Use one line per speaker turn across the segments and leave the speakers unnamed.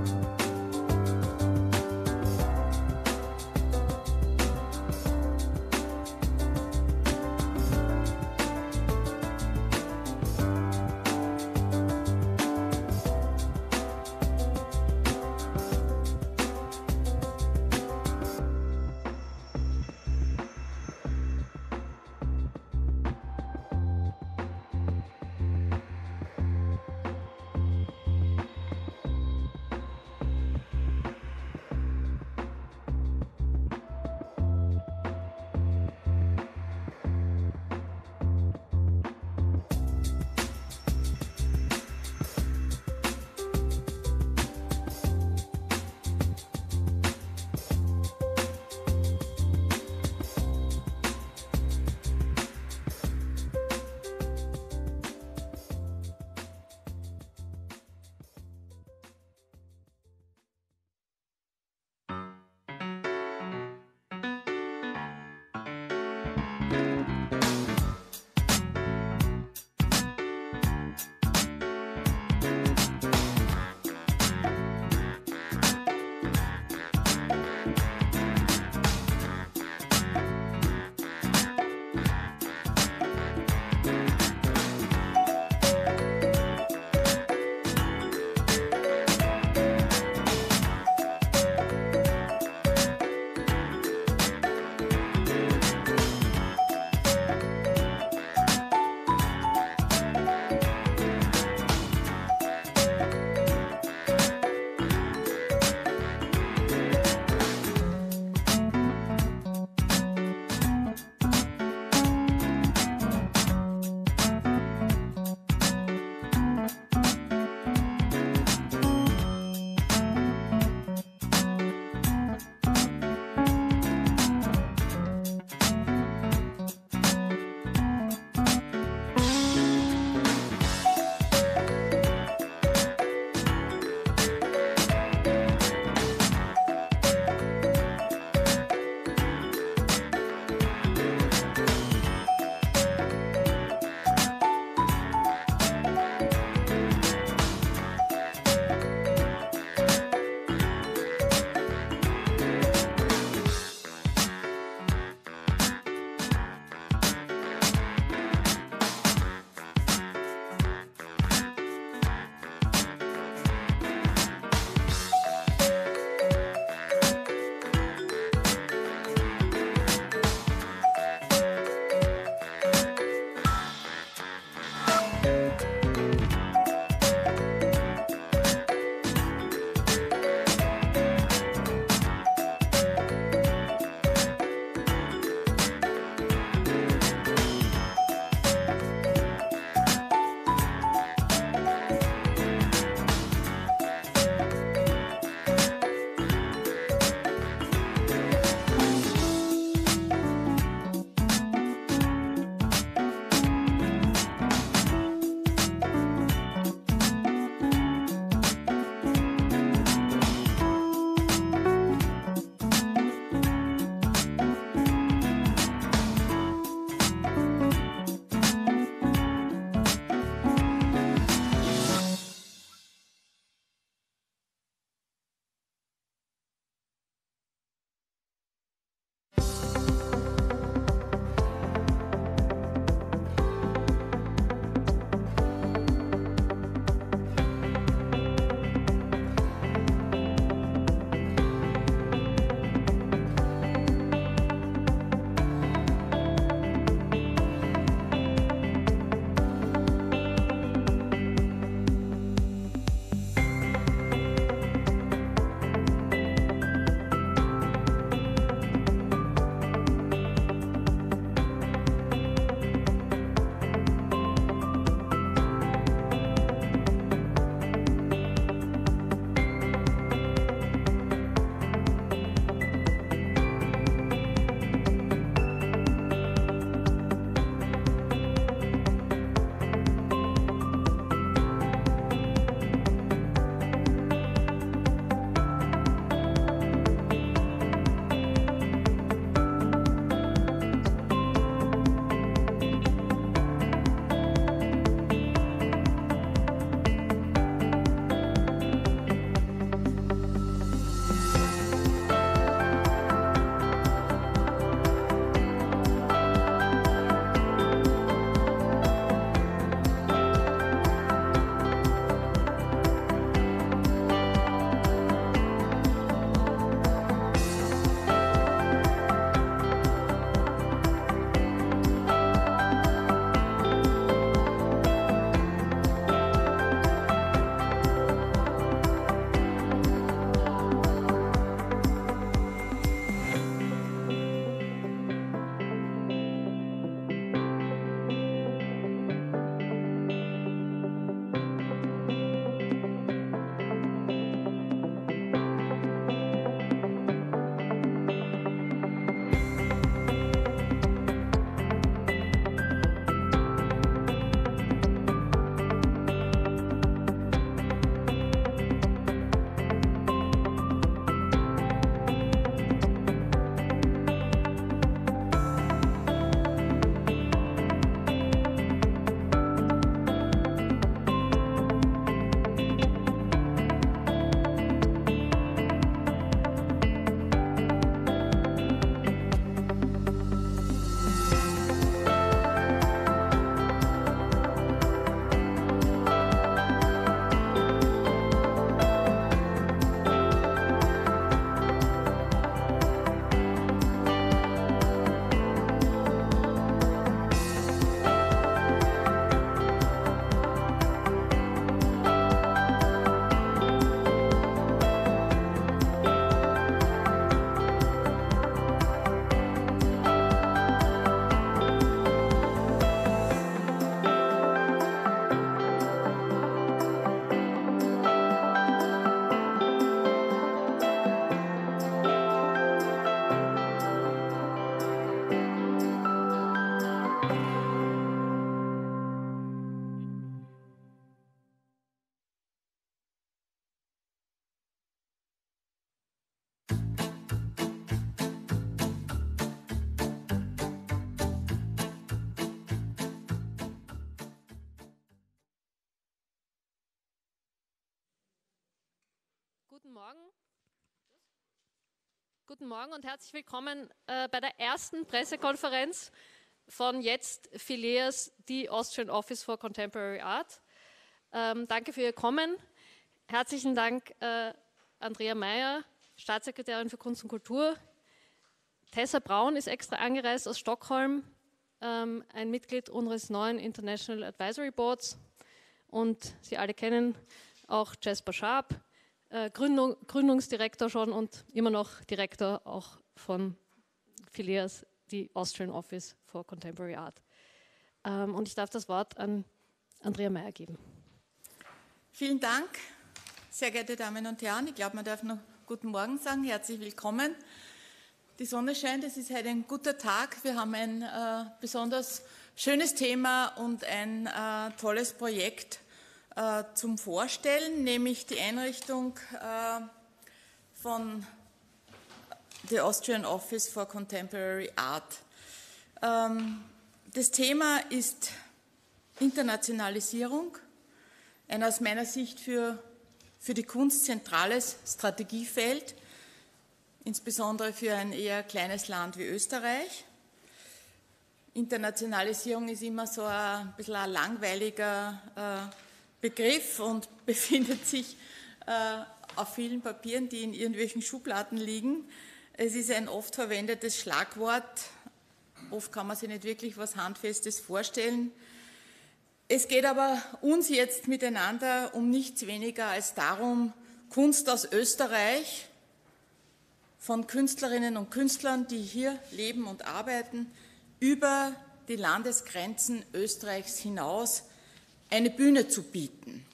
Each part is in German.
Bye. Guten Morgen. Guten Morgen und herzlich willkommen äh, bei der ersten Pressekonferenz von jetzt Phileas, die Austrian Office for Contemporary Art. Ähm, danke für Ihr Kommen. Herzlichen Dank, äh, Andrea Mayer, Staatssekretärin für Kunst und Kultur. Tessa Braun ist extra angereist aus Stockholm, ähm, ein Mitglied unseres neuen International Advisory Boards. Und Sie alle kennen auch Jasper Sharp, Gründung, Gründungsdirektor schon und immer noch Direktor auch von Phileas, die Austrian Office for Contemporary Art. Ähm, und ich darf das Wort an Andrea Meyer geben.
Vielen Dank, sehr geehrte Damen und Herren. Ich glaube, man darf noch guten Morgen sagen. Herzlich willkommen. Die Sonne scheint, es ist heute ein guter Tag. Wir haben ein äh, besonders schönes Thema und ein äh, tolles Projekt äh, zum Vorstellen, nämlich die Einrichtung äh, von the Austrian Office for Contemporary Art. Ähm, das Thema ist Internationalisierung, ein aus meiner Sicht für, für die Kunst zentrales Strategiefeld, insbesondere für ein eher kleines Land wie Österreich. Internationalisierung ist immer so ein bisschen ein langweiliger äh, Begriff und befindet sich äh, auf vielen Papieren, die in irgendwelchen Schubladen liegen. Es ist ein oft verwendetes Schlagwort. Oft kann man sich nicht wirklich was Handfestes vorstellen. Es geht aber uns jetzt miteinander um nichts weniger als darum, Kunst aus Österreich von Künstlerinnen und Künstlern, die hier leben und arbeiten, über die Landesgrenzen Österreichs hinaus eine Bühne zu bieten.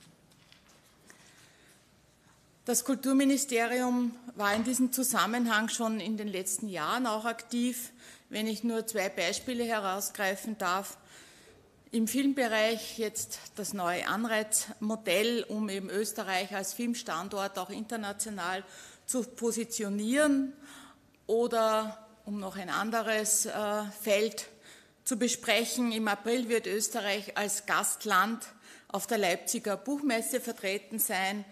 Das Kulturministerium war in diesem Zusammenhang schon in den letzten Jahren auch aktiv. Wenn ich nur zwei Beispiele herausgreifen darf. Im Filmbereich jetzt das neue Anreizmodell, um eben Österreich als Filmstandort auch international zu positionieren oder um noch ein anderes äh, Feld zu besprechen. Im April wird Österreich als Gastland auf der Leipziger Buchmesse vertreten sein,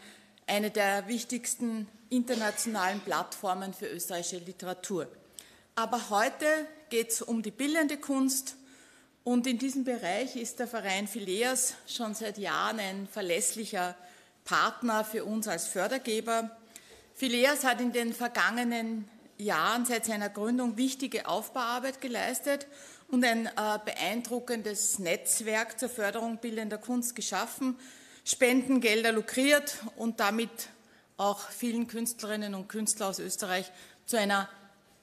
eine der wichtigsten internationalen Plattformen für österreichische Literatur. Aber heute geht es um die bildende Kunst und in diesem Bereich ist der Verein Phileas schon seit Jahren ein verlässlicher Partner für uns als Fördergeber. Phileas hat in den vergangenen Jahren seit seiner Gründung wichtige Aufbauarbeit geleistet und ein äh, beeindruckendes Netzwerk zur Förderung bildender Kunst geschaffen, Spendengelder lukriert und damit auch vielen Künstlerinnen und Künstlern aus Österreich zu einer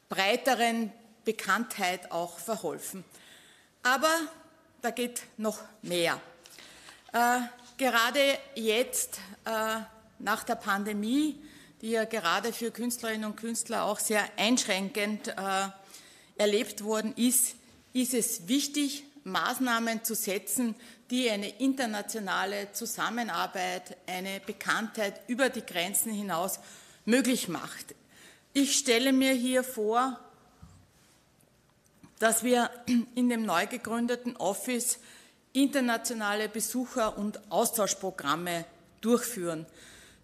breiteren Bekanntheit auch verholfen. Aber da geht noch mehr. Äh, gerade jetzt, äh, nach der Pandemie, die ja gerade für Künstlerinnen und Künstler auch sehr einschränkend äh, erlebt worden ist, ist es wichtig, Maßnahmen zu setzen, die eine internationale Zusammenarbeit, eine Bekanntheit über die Grenzen hinaus möglich macht. Ich stelle mir hier vor, dass wir in dem neu gegründeten Office internationale Besucher- und Austauschprogramme durchführen,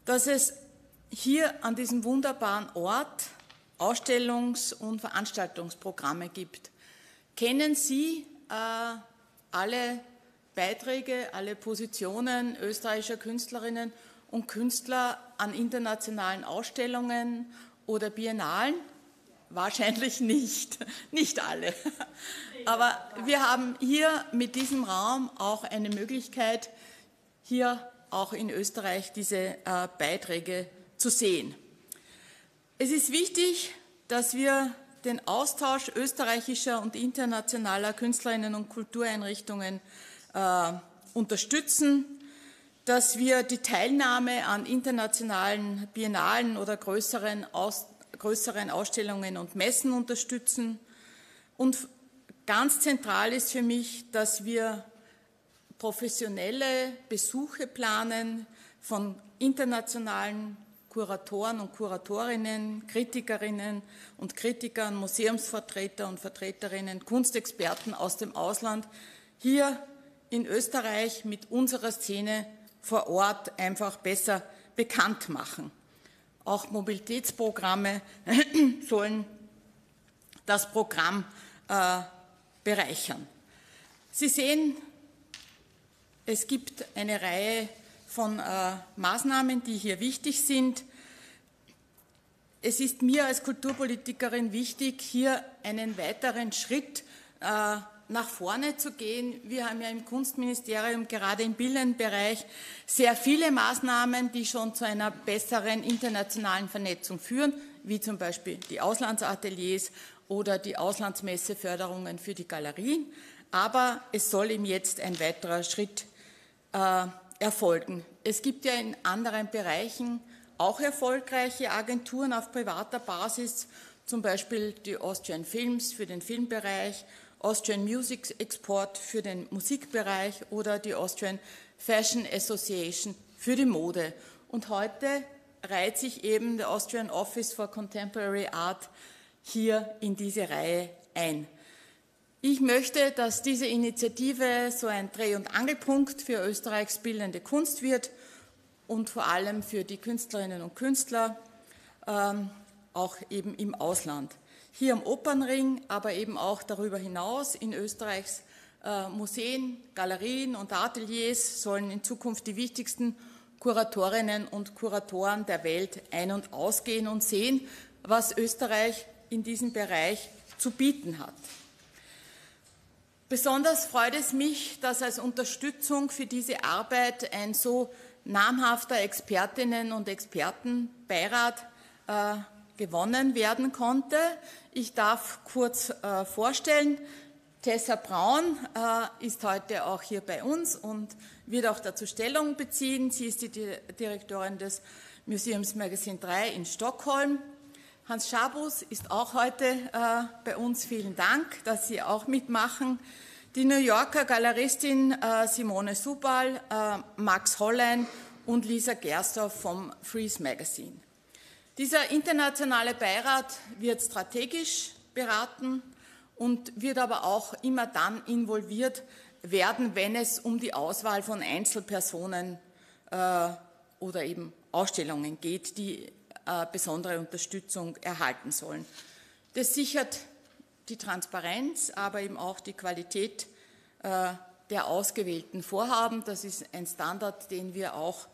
dass es hier an diesem wunderbaren Ort Ausstellungs- und Veranstaltungsprogramme gibt. Kennen Sie äh, alle Beiträge, alle Positionen österreichischer Künstlerinnen und Künstler an internationalen Ausstellungen oder Biennalen? Wahrscheinlich nicht, nicht alle. Aber wir haben hier mit diesem Raum auch eine Möglichkeit, hier auch in Österreich diese äh, Beiträge zu sehen. Es ist wichtig, dass wir den Austausch österreichischer und internationaler Künstlerinnen und Kultureinrichtungen äh, unterstützen, dass wir die Teilnahme an internationalen Biennalen oder größeren, Aus, größeren Ausstellungen und Messen unterstützen. Und ganz zentral ist für mich, dass wir professionelle Besuche planen von internationalen Kuratoren und Kuratorinnen, Kritikerinnen und Kritikern, Museumsvertreter und Vertreterinnen, Kunstexperten aus dem Ausland hier in Österreich mit unserer Szene vor Ort einfach besser bekannt machen. auch Mobilitätsprogramme sollen das Programm äh, bereichern. Sie sehen, es gibt eine Reihe von äh, Maßnahmen, die hier wichtig sind. Es ist mir als Kulturpolitikerin wichtig, hier einen weiteren Schritt äh, nach vorne zu gehen. Wir haben ja im Kunstministerium gerade im Bildungsbereich sehr viele Maßnahmen, die schon zu einer besseren internationalen Vernetzung führen, wie zum Beispiel die Auslandsateliers oder die Auslandsmesseförderungen für die Galerien. Aber es soll ihm jetzt ein weiterer Schritt äh, erfolgen. Es gibt ja in anderen Bereichen auch erfolgreiche Agenturen auf privater Basis, zum Beispiel die Austrian Films für den Filmbereich Austrian Music Export für den Musikbereich oder die Austrian Fashion Association für die Mode. Und heute reiht sich eben der Austrian Office for Contemporary Art hier in diese Reihe ein. Ich möchte, dass diese Initiative so ein Dreh- und Angelpunkt für Österreichs bildende Kunst wird und vor allem für die Künstlerinnen und Künstler, ähm, auch eben im Ausland hier am Opernring, aber eben auch darüber hinaus in Österreichs äh, Museen, Galerien und Ateliers sollen in Zukunft die wichtigsten Kuratorinnen und Kuratoren der Welt ein- und ausgehen und sehen, was Österreich in diesem Bereich zu bieten hat. Besonders freut es mich, dass als Unterstützung für diese Arbeit ein so namhafter Expertinnen- und Expertenbeirat äh, gewonnen werden konnte. Ich darf kurz äh, vorstellen, Tessa Braun äh, ist heute auch hier bei uns und wird auch dazu Stellung beziehen. Sie ist die Direktorin des Museums Magazine 3 in Stockholm. Hans Schabus ist auch heute äh, bei uns. Vielen Dank, dass Sie auch mitmachen. Die New Yorker Galeristin äh, Simone Subal, äh, Max Hollein und Lisa Gerstorff vom Freeze Magazine. Dieser internationale Beirat wird strategisch beraten und wird aber auch immer dann involviert werden, wenn es um die Auswahl von Einzelpersonen äh, oder eben Ausstellungen geht, die besondere Unterstützung erhalten sollen. Das sichert die Transparenz, aber eben auch die Qualität äh, der ausgewählten Vorhaben. Das ist ein Standard, den wir auch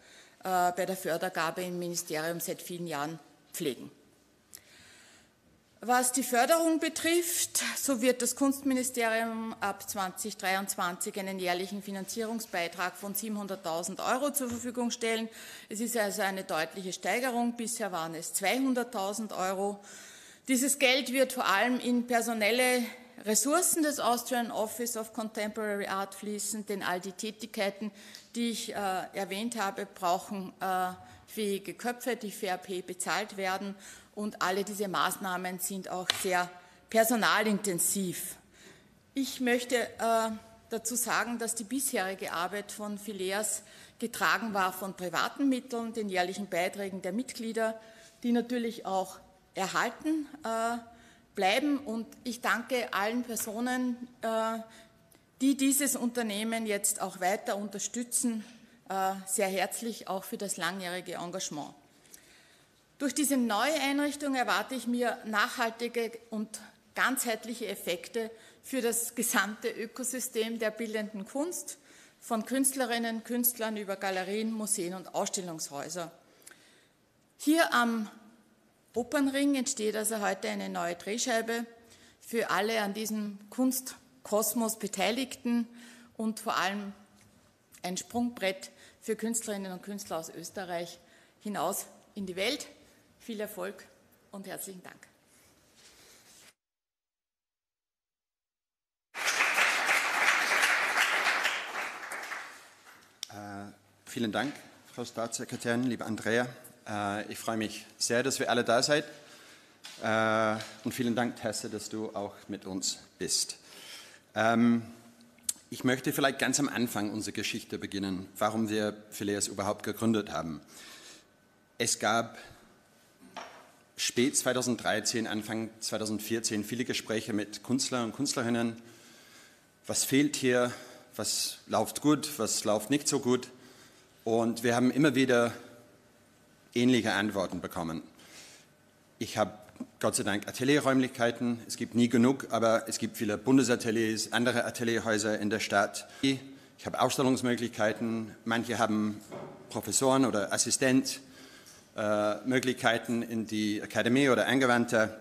äh, bei der Fördergabe im Ministerium seit vielen Jahren pflegen. Was die Förderung betrifft, so wird das Kunstministerium ab 2023 einen jährlichen Finanzierungsbeitrag von 700.000 Euro zur Verfügung stellen. Es ist also eine deutliche Steigerung. Bisher waren es 200.000 Euro. Dieses Geld wird vor allem in personelle Ressourcen des Austrian Office of Contemporary Art fließen, denn all die Tätigkeiten, die ich äh, erwähnt habe, brauchen äh, fähige Köpfe, die FAP bezahlt werden. Und alle diese Maßnahmen sind auch sehr personalintensiv. Ich möchte äh, dazu sagen, dass die bisherige Arbeit von Phileas getragen war von privaten Mitteln, den jährlichen Beiträgen der Mitglieder, die natürlich auch erhalten äh, bleiben. Und ich danke allen Personen, äh, die dieses Unternehmen jetzt auch weiter unterstützen äh, sehr herzlich auch für das langjährige Engagement. Durch diese neue Einrichtung erwarte ich mir nachhaltige und ganzheitliche Effekte für das gesamte Ökosystem der bildenden Kunst, von Künstlerinnen, Künstlern über Galerien, Museen und Ausstellungshäuser. Hier am Opernring entsteht also heute eine neue Drehscheibe für alle an diesem Kunstkosmos Beteiligten und vor allem ein Sprungbrett für Künstlerinnen und Künstler aus Österreich hinaus in die Welt. Viel Erfolg und herzlichen Dank.
Äh, vielen Dank, Frau Staatssekretärin, liebe Andrea. Äh, ich freue mich sehr, dass wir alle da seid. Äh, und vielen Dank, Tesse, dass du auch mit uns bist. Ähm, ich möchte vielleicht ganz am Anfang unserer Geschichte beginnen, warum wir Phileas überhaupt gegründet haben. Es gab spät 2013, Anfang 2014 viele Gespräche mit Künstlern und Künstlerinnen. Was fehlt hier? Was läuft gut? Was läuft nicht so gut? Und wir haben immer wieder ähnliche Antworten bekommen. Ich habe Gott sei Dank Atelierräumlichkeiten. Es gibt nie genug, aber es gibt viele Bundesateliers, andere Atelierhäuser in der Stadt. Ich habe Ausstellungsmöglichkeiten. Manche haben Professoren oder Assistentmöglichkeiten äh, in die Akademie oder Angewandte.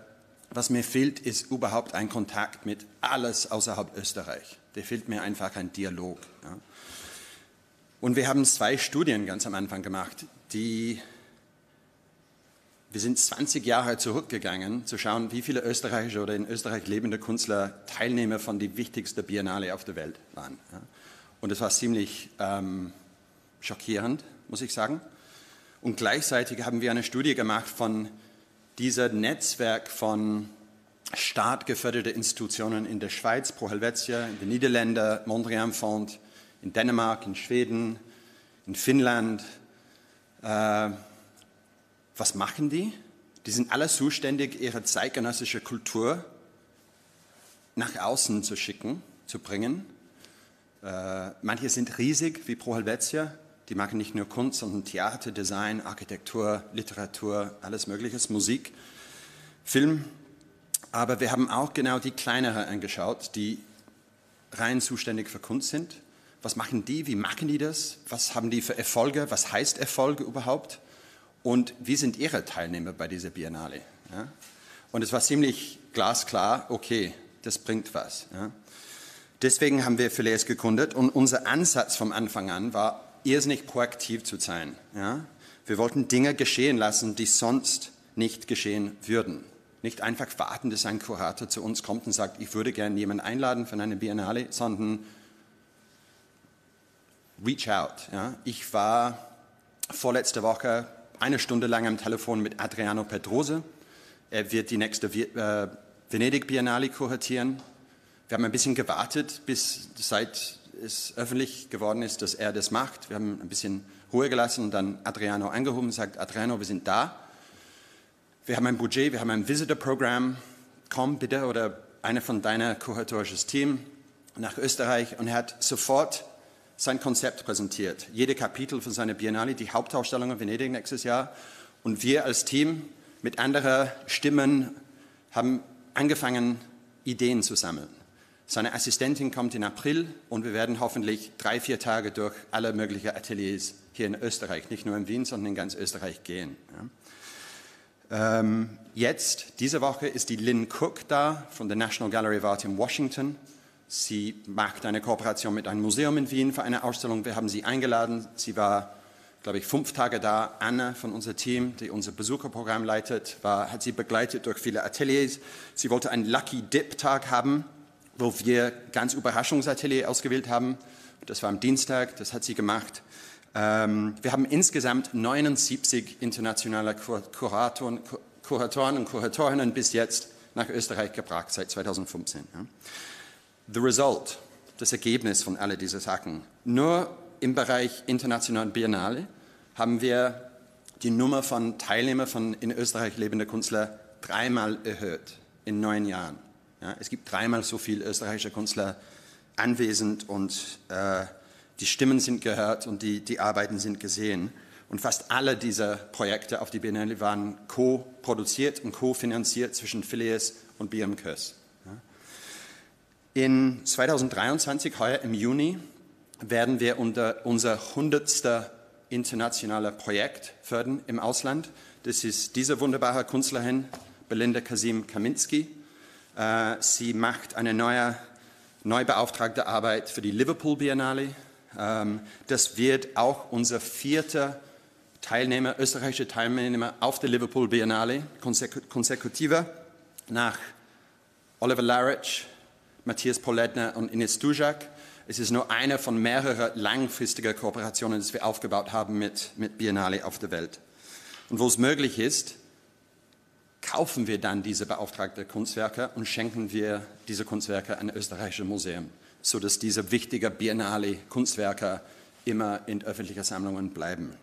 Was mir fehlt, ist überhaupt ein Kontakt mit alles außerhalb Österreich. Der fehlt mir einfach ein Dialog. Ja. Und wir haben zwei Studien ganz am Anfang gemacht, die wir sind 20 Jahre zurückgegangen, zu schauen, wie viele österreichische oder in Österreich lebende Künstler Teilnehmer von die wichtigsten Biennale auf der Welt waren. Und es war ziemlich ähm, schockierend, muss ich sagen. Und gleichzeitig haben wir eine Studie gemacht von diesem Netzwerk von staatgeförderten Institutionen in der Schweiz, Pro Helvetia, in den Niederlanden, Mondrian Fond, in Dänemark, in Schweden, in Finnland. Äh, was machen die? Die sind alle zuständig, ihre zeitgenössische Kultur nach außen zu schicken, zu bringen. Äh, manche sind riesig, wie Pro Helvetia. Die machen nicht nur Kunst, sondern Theater, Design, Architektur, Literatur, alles Mögliche, Musik, Film. Aber wir haben auch genau die kleineren angeschaut, die rein zuständig für Kunst sind. Was machen die? Wie machen die das? Was haben die für Erfolge? Was heißt Erfolge überhaupt? Und wie sind Ihre Teilnehmer bei dieser Biennale? Ja? Und es war ziemlich glasklar, okay, das bringt was. Ja? Deswegen haben wir Phileas gegründet und unser Ansatz vom Anfang an war, irrsinnig proaktiv zu sein. Ja? Wir wollten Dinge geschehen lassen, die sonst nicht geschehen würden. Nicht einfach warten, dass ein Kurator zu uns kommt und sagt, ich würde gerne jemanden einladen für eine Biennale, sondern reach out. Ja? Ich war vorletzte Woche eine Stunde lang am Telefon mit Adriano Pedrose. Er wird die nächste äh, Venedig Biennale kuratieren. Wir haben ein bisschen gewartet, bis seit es öffentlich geworden ist, dass er das macht. Wir haben ein bisschen Ruhe gelassen und dann Adriano angehoben und sagt, Adriano, wir sind da. Wir haben ein Budget, wir haben ein Visitor-Programm. Komm bitte oder einer von deiner kuratorisches Team nach Österreich und er hat sofort sein Konzept präsentiert. Jede Kapitel von seiner Biennale, die Hauptausstellung in Venedig nächstes Jahr. Und wir als Team mit anderen Stimmen haben angefangen, Ideen zu sammeln. Seine Assistentin kommt in April und wir werden hoffentlich drei, vier Tage durch alle möglichen Ateliers hier in Österreich, nicht nur in Wien, sondern in ganz Österreich gehen. Ja. Ähm, jetzt, diese Woche, ist die Lynn Cook da von der National Gallery of Art in Washington. Sie macht eine Kooperation mit einem Museum in Wien für eine Ausstellung. Wir haben sie eingeladen. Sie war, glaube ich, fünf Tage da. Anna von unserem Team, die unser Besucherprogramm leitet, war, hat sie begleitet durch viele Ateliers. Sie wollte einen Lucky Dip Tag haben, wo wir ganz Überraschungsatelier ausgewählt haben. Das war am Dienstag, das hat sie gemacht. Ähm, wir haben insgesamt 79 internationale Kuratoren, Kuratoren und Kuratorinnen bis jetzt nach Österreich gebracht, seit 2015. Ja. The result, das Ergebnis von all diesen Sachen. Nur im Bereich internationalen Biennale haben wir die Nummer von Teilnehmern von in Österreich lebenden Künstlern dreimal erhöht in neun Jahren. Ja, es gibt dreimal so viele österreichische Künstler anwesend und äh, die Stimmen sind gehört und die, die Arbeiten sind gesehen. Und fast alle dieser Projekte auf die Biennale waren co-produziert und co-finanziert zwischen Phileas und BM Kös. In 2023, heuer im Juni, werden wir unser 100. internationale Projekt fördern im Ausland. Das ist diese wunderbare Künstlerin, Belinda Kasim Kaminski. Äh, sie macht eine neue, neu beauftragte Arbeit für die Liverpool Biennale. Ähm, das wird auch unser vierter Teilnehmer, österreichischer Teilnehmer auf der Liverpool Biennale, konsekutiver nach Oliver Larich, Matthias Poledner und Ines Dujak. Es ist nur eine von mehreren langfristigen Kooperationen, die wir aufgebaut haben mit, mit Biennale auf der Welt. Und wo es möglich ist, kaufen wir dann diese beauftragten Kunstwerke und schenken wir diese Kunstwerke an österreichische Museum, sodass diese wichtigen Biennale Kunstwerke immer in öffentlichen Sammlungen bleiben.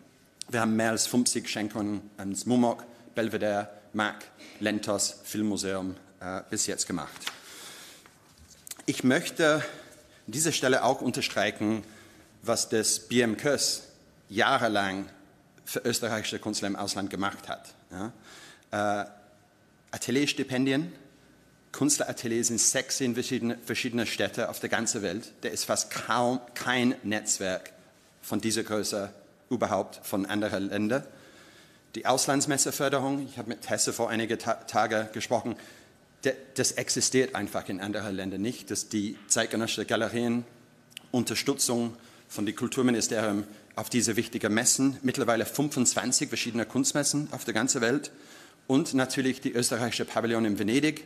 Wir haben mehr als 50 Schenkungen ans MUMOC, Belvedere, MAC, Lentos, Filmmuseum äh, bis jetzt gemacht. Ich möchte an dieser Stelle auch unterstreichen, was das BMKs jahrelang für österreichische Künstler im Ausland gemacht hat. Ja. Äh, Atelierstipendien, Künstlerateliers in 16 verschiedene, verschiedene Städte auf der ganzen Welt. Da ist fast kaum kein Netzwerk von dieser Größe überhaupt von anderen Ländern. Die Auslandsmesseförderung, ich habe mit Hesse vor einigen Ta Tagen gesprochen, das existiert einfach in anderen Ländern nicht, dass die zeitgenössischen Galerien Unterstützung von dem Kulturministerium auf diese wichtigen Messen, mittlerweile 25 verschiedene Kunstmessen auf der ganzen Welt und natürlich die österreichische Pavillon in Venedig.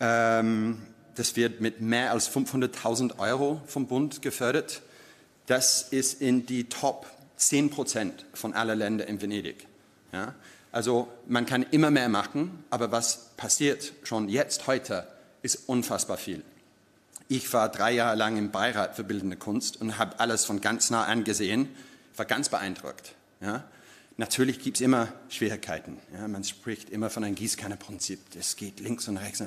Ähm, das wird mit mehr als 500.000 Euro vom Bund gefördert. Das ist in die Top 10 Prozent von allen Ländern in Venedig. Ja? Also man kann immer mehr machen, aber was passiert schon jetzt, heute, ist unfassbar viel. Ich war drei Jahre lang im Beirat für Bildende Kunst und habe alles von ganz nah angesehen, war ganz beeindruckt. Ja? Natürlich gibt es immer Schwierigkeiten. Ja? Man spricht immer von einem Gießkannenprinzip. Es geht links und rechts.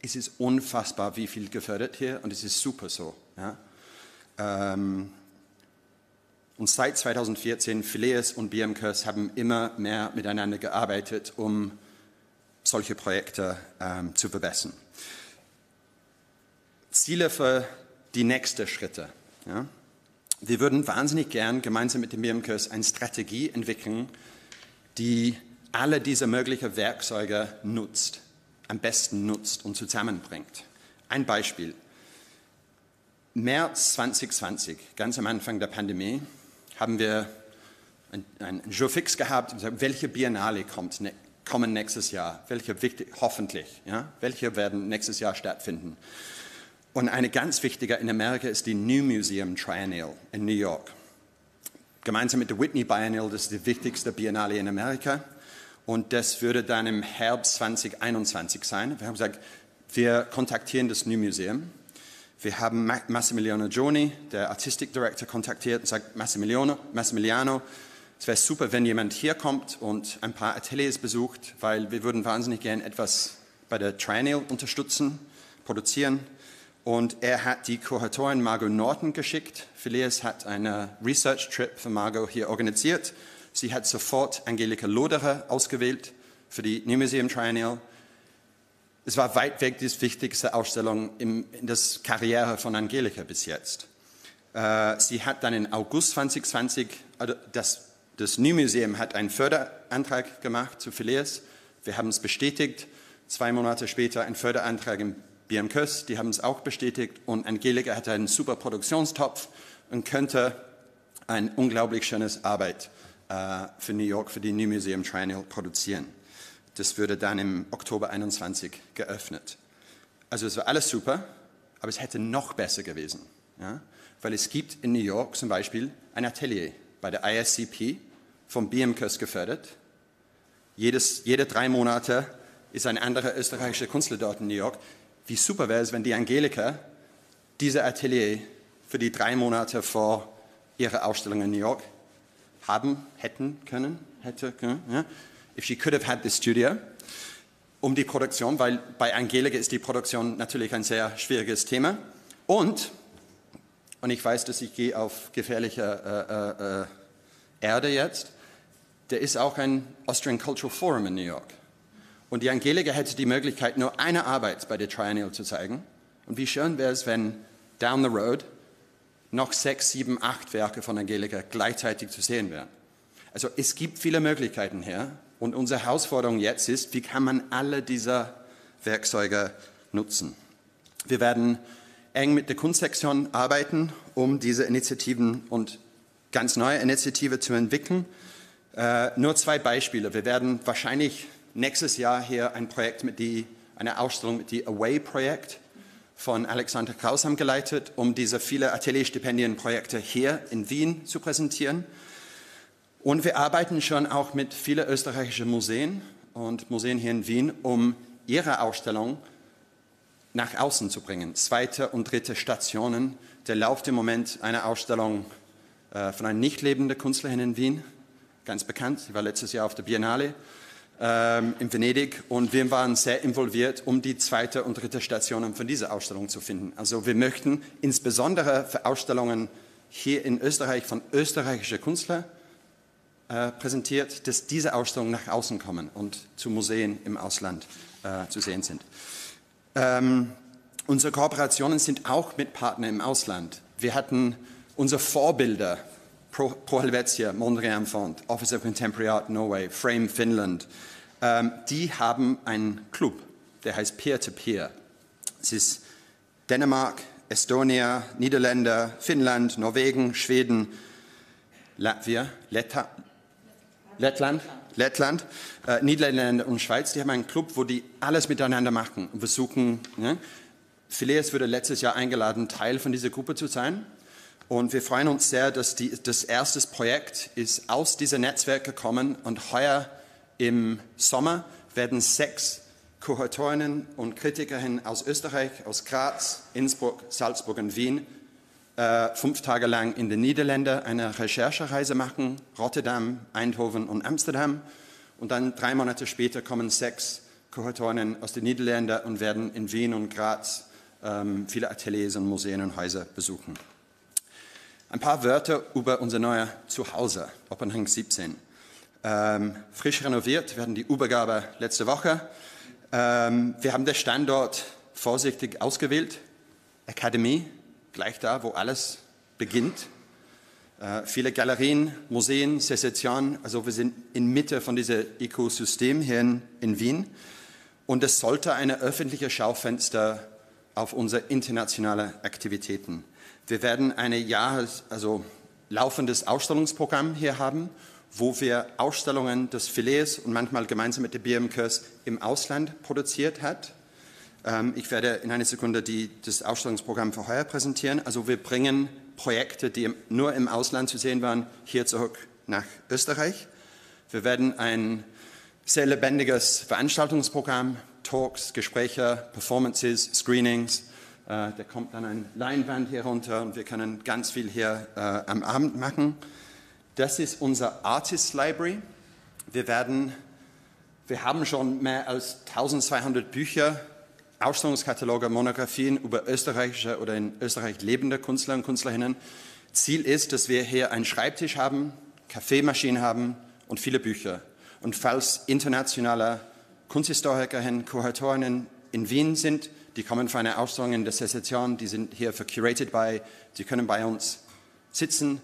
Es ist unfassbar, wie viel gefördert hier und es ist super so. Ja? Ähm, und seit 2014, Phileas und BMKers haben immer mehr miteinander gearbeitet, um solche Projekte ähm, zu verbessern. Ziele für die nächsten Schritte. Ja? Wir würden wahnsinnig gern gemeinsam mit dem BMKers eine Strategie entwickeln, die alle diese möglichen Werkzeuge nutzt, am besten nutzt und zusammenbringt. Ein Beispiel. März 2020, ganz am Anfang der Pandemie, haben wir ein, ein fix gehabt welche Biennale kommt, ne, kommen nächstes Jahr, welche wichtig, hoffentlich, ja, welche werden nächstes Jahr stattfinden. Und eine ganz wichtige in Amerika ist die New Museum Triennial in New York. Gemeinsam mit der Whitney Biennial, das ist die wichtigste Biennale in Amerika. Und das würde dann im Herbst 2021 sein. Wir haben gesagt, wir kontaktieren das New Museum wir haben Massimiliano Gioni, der Artistic Director, kontaktiert und sagt, Massimiliano, Massimiliano es wäre super, wenn jemand hier kommt und ein paar Ateliers besucht, weil wir würden wahnsinnig gern etwas bei der Triennial unterstützen, produzieren. Und er hat die Kuratorin Margot Norton geschickt. Phileas hat einen Research Trip für Margot hier organisiert. Sie hat sofort Angelika Loderer ausgewählt für die New Museum Triennial. Es war weit weg die wichtigste Ausstellung in der Karriere von Angelika bis jetzt. Äh, sie hat dann im August 2020, also das, das New Museum hat einen Förderantrag gemacht zu Phileas. Wir haben es bestätigt. Zwei Monate später ein Förderantrag im BMKÖS, die haben es auch bestätigt. Und Angelika hatte einen super Produktionstopf und könnte ein unglaublich schönes Arbeit äh, für New York, für die New Museum Triennial produzieren. Das würde dann im Oktober 21 geöffnet. Also es war alles super, aber es hätte noch besser gewesen. Ja? Weil es gibt in New York zum Beispiel ein Atelier bei der ISCP vom BMKÖS gefördert. Jedes, jede drei Monate ist ein anderer österreichischer Künstler dort in New York. Wie super wäre es, wenn die Angelika diese Atelier für die drei Monate vor ihrer Ausstellung in New York haben hätten können, hätte können, ja? if she could have had this studio, um die Produktion, weil bei Angelika ist die Produktion natürlich ein sehr schwieriges Thema. Und, und ich weiß, dass ich gehe auf gefährliche äh, äh, äh Erde jetzt, da ist auch ein Austrian Cultural Forum in New York. Und die Angelika hätte die Möglichkeit, nur eine Arbeit bei der Triennial zu zeigen. Und wie schön wäre es, wenn down the road noch sechs, sieben, acht Werke von Angelika gleichzeitig zu sehen wären. Also es gibt viele Möglichkeiten hier und unsere Herausforderung jetzt ist, wie kann man alle diese Werkzeuge nutzen? Wir werden eng mit der Kunstsektion arbeiten, um diese Initiativen und ganz neue Initiative zu entwickeln. Äh, nur zwei Beispiele. Wir werden wahrscheinlich nächstes Jahr hier ein Projekt mit die, eine Ausstellung mit dem Away-Projekt von Alexander Kraus haben geleitet, um diese viele Atelierstipendienprojekte hier in Wien zu präsentieren. Und wir arbeiten schon auch mit vielen österreichischen Museen und Museen hier in Wien, um ihre Ausstellung nach außen zu bringen. Zweite und dritte Stationen. Der läuft im Moment eine Ausstellung äh, von einer nicht lebenden Künstlerin in Wien, ganz bekannt. Sie war letztes Jahr auf der Biennale ähm, in Venedig und wir waren sehr involviert, um die zweite und dritte Stationen von dieser Ausstellung zu finden. Also wir möchten insbesondere für Ausstellungen hier in Österreich von österreichischen Künstlern äh, präsentiert, dass diese Ausstellungen nach außen kommen und zu Museen im Ausland äh, zu sehen sind. Ähm, unsere Kooperationen sind auch mit Partnern im Ausland. Wir hatten unsere Vorbilder, Pro, Helvetia, Mondrian Fond, Office of Contemporary Art Norway, Frame Finland, ähm, die haben einen Club, der heißt Peer-to-Peer. -Peer. Es ist Dänemark, Estonia, Niederländer, Finnland, Norwegen, Schweden, Latvia, Letta, Lettland, Lettland äh, Niederlande und Schweiz, die haben einen Club, wo die alles miteinander machen und versuchen. Ne? Phileas wurde letztes Jahr eingeladen, Teil von dieser Gruppe zu sein. Und wir freuen uns sehr, dass die, das erste Projekt ist aus diesem Netzwerk gekommen und heuer im Sommer werden sechs Kuratorinnen und Kritikerinnen aus Österreich, aus Graz, Innsbruck, Salzburg und Wien äh, fünf Tage lang in den Niederlanden eine Recherchereise machen, Rotterdam, Eindhoven und Amsterdam. Und dann drei Monate später kommen sechs Kuratorinnen aus den Niederlanden und werden in Wien und Graz ähm, viele Ateliers und Museen und Häuser besuchen. Ein paar Wörter über unser neues Zuhause, Oppenheim 17. Ähm, frisch renoviert, werden die Übergabe letzte Woche. Ähm, wir haben den Standort vorsichtig ausgewählt, Akademie, gleich da, wo alles beginnt. Äh, viele Galerien, Museen, Sezession, also wir sind in Mitte von diesem Ökosystem hier in, in Wien. Und es sollte eine öffentliche Schaufenster auf unsere internationalen Aktivitäten. Wir werden ein Jahres, also laufendes Ausstellungsprogramm hier haben, wo wir Ausstellungen des Filets und manchmal gemeinsam mit der BMKs im Ausland produziert hat. Ähm, ich werde in einer Sekunde die, das Ausstellungsprogramm für heuer präsentieren. Also wir bringen Projekte, die nur im Ausland zu sehen waren, hier zurück nach Österreich. Wir werden ein sehr lebendiges Veranstaltungsprogramm, Talks, Gespräche, Performances, Screenings. Äh, da kommt dann eine Leinwand hier runter und wir können ganz viel hier äh, am Abend machen. Das ist unser Artist Library. Wir werden, wir haben schon mehr als 1200 Bücher Ausstellungskataloge, Monographien über österreichische oder in Österreich lebende Künstler und Künstlerinnen. Ziel ist, dass wir hier einen Schreibtisch haben, Kaffeemaschinen haben und viele Bücher. Und falls internationale Kunsthistorikerinnen, Kuratorinnen in Wien sind, die kommen für eine Ausstellung in der Sezession, die sind hier für Curated bei, die können bei uns sitzen,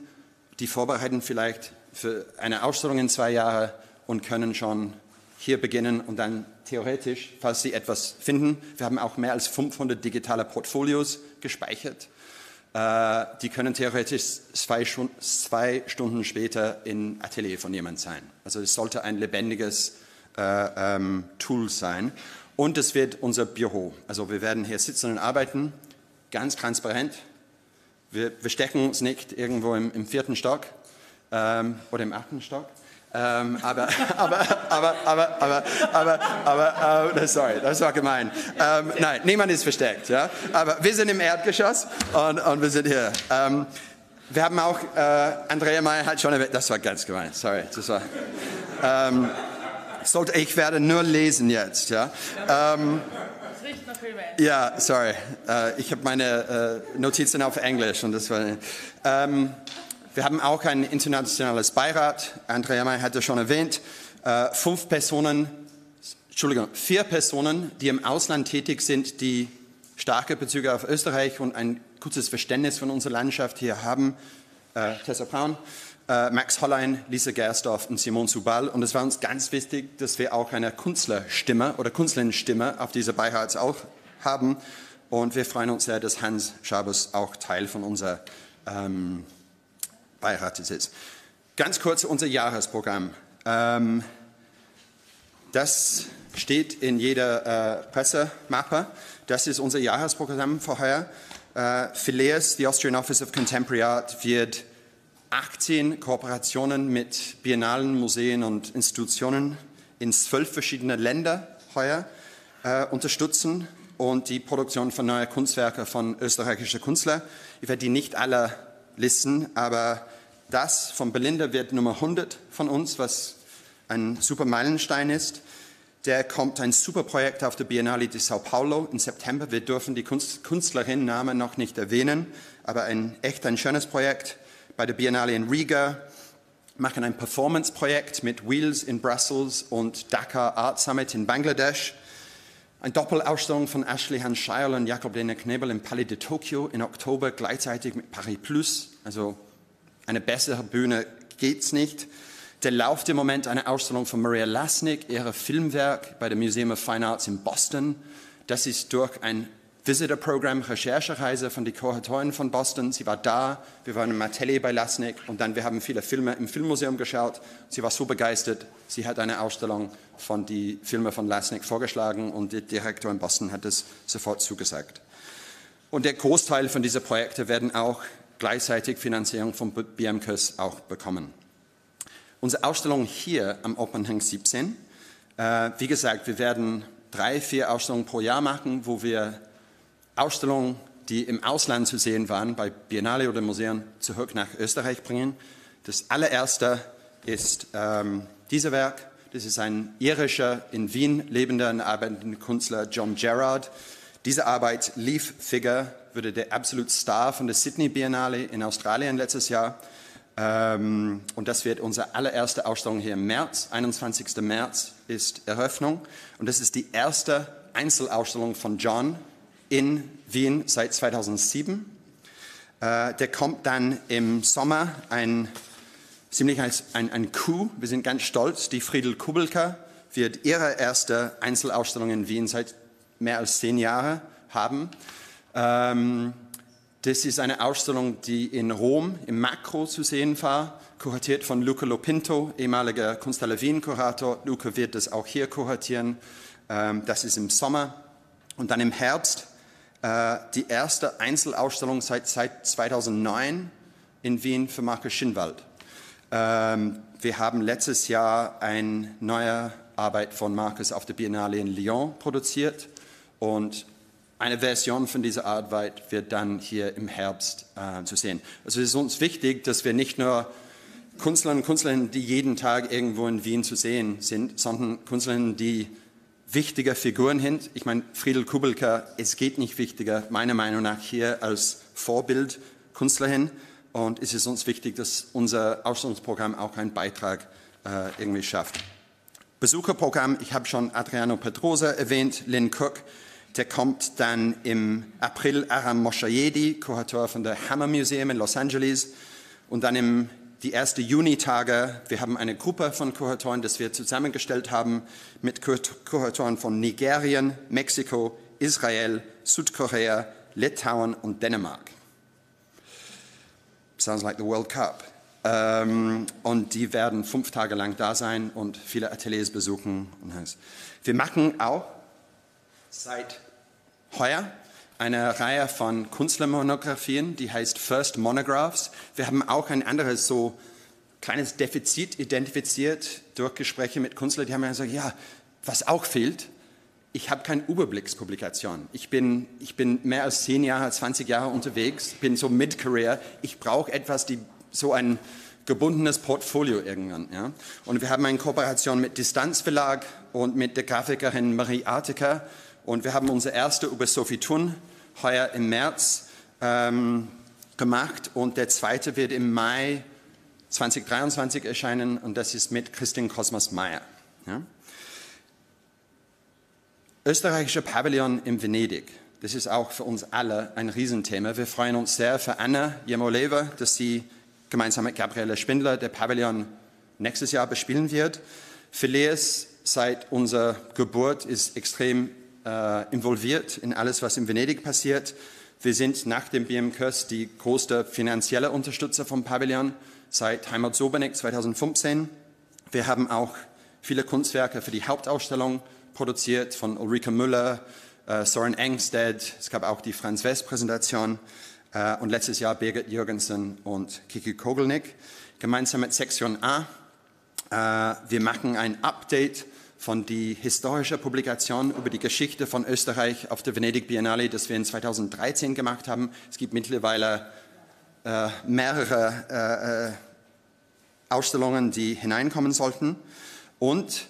die vorbereiten vielleicht für eine Ausstellung in zwei Jahren und können schon hier beginnen und dann theoretisch, falls Sie etwas finden, wir haben auch mehr als 500 digitale Portfolios gespeichert. Äh, die können theoretisch zwei, zwei, Stunden später im Atelier von jemand sein. Also es sollte ein lebendiges äh, ähm, Tool sein. Und es wird unser Büro. Also wir werden hier sitzen und arbeiten, ganz transparent. Wir, wir stecken uns nicht irgendwo im, im vierten Stock ähm, oder im achten Stock. Ähm, aber, aber, aber, aber, aber, aber, aber, äh, sorry, das war gemein. Ähm, nein, niemand ist versteckt. Ja? Aber wir sind im Erdgeschoss und, und wir sind hier. Ähm, wir haben auch, äh, Andrea Meyer hat schon erwähnt, das war ganz gemein, sorry. Das war, ähm, sollte, ich werde nur lesen jetzt. Ja, ähm, ja sorry. Äh, ich habe meine äh, Notizen auf Englisch und das war. Ähm, wir haben auch ein internationales Beirat. Andrea May hatte schon erwähnt. Äh, fünf Personen, Entschuldigung, vier Personen, die im Ausland tätig sind, die starke Bezüge auf Österreich und ein kurzes Verständnis von unserer Landschaft hier haben. Äh, Tessa Braun, Max Hollein, Lisa Gersdorf und Simon Subal. Und es war uns ganz wichtig, dass wir auch eine Künstlerstimme oder Künstlerinnenstimme auf dieser Beirat auch haben. Und wir freuen uns sehr, dass Hans Schabers auch Teil von unserer ähm, beiratet ist. Ganz kurz unser Jahresprogramm. Ähm, das steht in jeder äh, Pressemappe. Das ist unser Jahresprogramm vorher. Äh, Phileas, the Austrian Office of Contemporary Art, wird 18 Kooperationen mit Biennalen, Museen und Institutionen in zwölf verschiedene Länder heuer äh, unterstützen und die Produktion von neuen Kunstwerken von österreichischen Künstlern. Ich werde die nicht alle listen, aber das von Belinda wird Nummer 100 von uns, was ein super Meilenstein ist. Der kommt ein super Projekt auf der Biennale di Sao Paulo im September. Wir dürfen die Künstlerin-Namen noch nicht erwähnen, aber ein echt ein schönes Projekt bei der Biennale in Riga. machen ein Performance-Projekt mit Wheels in Brussels und Dakar Art Summit in Bangladesch. Eine Doppelausstellung von Ashley Hans Scheierl und Jakob Lene Knebel im Palais de Tokio im Oktober, gleichzeitig mit Paris Plus. Also eine bessere Bühne geht's nicht. Der läuft im Moment eine Ausstellung von Maria Lasnik, ihre Filmwerk bei dem Museum of Fine Arts in Boston. Das ist durch ein Visitor-Programm, Recherchereise von den Kuratoren von Boston. Sie war da, wir waren im Atelier bei Lasnik und dann wir haben viele Filme im Filmmuseum geschaut. Sie war so begeistert, sie hat eine Ausstellung von den Filmen von Lasnik vorgeschlagen und der Direktor in Boston hat es sofort zugesagt. Und der Großteil von diesen Projekten werden auch gleichzeitig Finanzierung von BMKs auch bekommen. Unsere Ausstellung hier am Open Hang 17, äh, wie gesagt, wir werden drei, vier Ausstellungen pro Jahr machen, wo wir Ausstellungen, die im Ausland zu sehen waren, bei Biennale oder Museen, zurück nach Österreich bringen. Das allererste ist ähm, dieses Werk. Das ist ein irischer, in Wien lebender und arbeitender Künstler, John Gerard. Diese Arbeit, Leaf Figure, wurde der absolute Star von der Sydney Biennale in Australien letztes Jahr. Ähm, und das wird unsere allererste Ausstellung hier im März. 21. März ist Eröffnung. Und das ist die erste Einzelausstellung von John in Wien seit 2007. Äh, der kommt dann im Sommer ein ziemlich ein, ein Coup. Wir sind ganz stolz. Die Friedel Kubelka wird ihre erste Einzelausstellung in Wien seit mehr als zehn Jahren haben. Ähm, das ist eine Ausstellung, die in Rom im Makro zu sehen war, kuratiert von Luca Lopinto, ehemaliger Kunsthalle Wien-Kurator. Luca wird das auch hier kuratieren. Ähm, das ist im Sommer. Und dann im Herbst die erste Einzelausstellung seit, seit 2009 in Wien für Markus Schinwald. Ähm, wir haben letztes Jahr eine neue Arbeit von Markus auf der Biennale in Lyon produziert und eine Version von dieser Arbeit wird dann hier im Herbst äh, zu sehen. Also es ist uns wichtig, dass wir nicht nur Künstlerinnen und Künstler, die jeden Tag irgendwo in Wien zu sehen sind, sondern Künstlerinnen, die wichtige Figuren sind. Ich meine, Friedel Kubelka, es geht nicht wichtiger, meiner Meinung nach, hier als Vorbild Künstlerin. Und es ist uns wichtig, dass unser Ausstellungsprogramm auch einen Beitrag äh, irgendwie schafft. Besucherprogramm, ich habe schon Adriano Pedrosa erwähnt, Lynn Cook, der kommt dann im April Aram Moshayedi, Kurator von der Hammer Museum in Los Angeles. Und dann im die ersten Junitage. Wir haben eine Gruppe von Kuratoren, das wir zusammengestellt haben mit Kuratoren von Nigerien, Mexiko, Israel, Südkorea, Litauen und Dänemark. Sounds like the World Cup. Ähm, und die werden fünf Tage lang da sein und viele Ateliers besuchen. Wir machen auch seit heuer eine Reihe von Künstlermonographien, die heißt First Monographs. Wir haben auch ein anderes so kleines Defizit identifiziert durch Gespräche mit Künstlern, die haben gesagt, ja, was auch fehlt, ich habe keine Überblickspublikation. Ich bin, ich bin mehr als zehn Jahre, 20 Jahre unterwegs, bin so Mid-Career. Ich brauche etwas, die so ein gebundenes Portfolio irgendwann. Ja? Und wir haben eine Kooperation mit Distanz Verlag und mit der Grafikerin Marie Artiker und wir haben unsere erste über Sophie Thun heuer im März ähm, gemacht und der zweite wird im Mai 2023 erscheinen und das ist mit Christine Kosmas Meyer. Ja? Österreichischer Pavillon in Venedig. Das ist auch für uns alle ein Riesenthema. Wir freuen uns sehr für Anna Jemoleva, dass sie gemeinsam mit Gabriele Spindler der Pavillon nächstes Jahr bespielen wird. Phileas seit unserer Geburt ist extrem äh, involviert in alles, was in Venedig passiert. Wir sind nach dem BMKÖS die größte finanzielle Unterstützer vom Pavillon seit Heimat Sobeneck 2015. Wir haben auch viele Kunstwerke für die Hauptausstellung produziert von Ulrike Müller, äh, Soren Engstedt. Es gab auch die Franz West Präsentation äh, und letztes Jahr Birgit Jürgensen und Kiki Kogelnick gemeinsam mit Sektion A. Äh, wir machen ein Update von die historische Publikation über die Geschichte von Österreich auf der Venedig Biennale, das wir in 2013 gemacht haben. Es gibt mittlerweile äh, mehrere äh, äh, Ausstellungen, die hineinkommen sollten. Und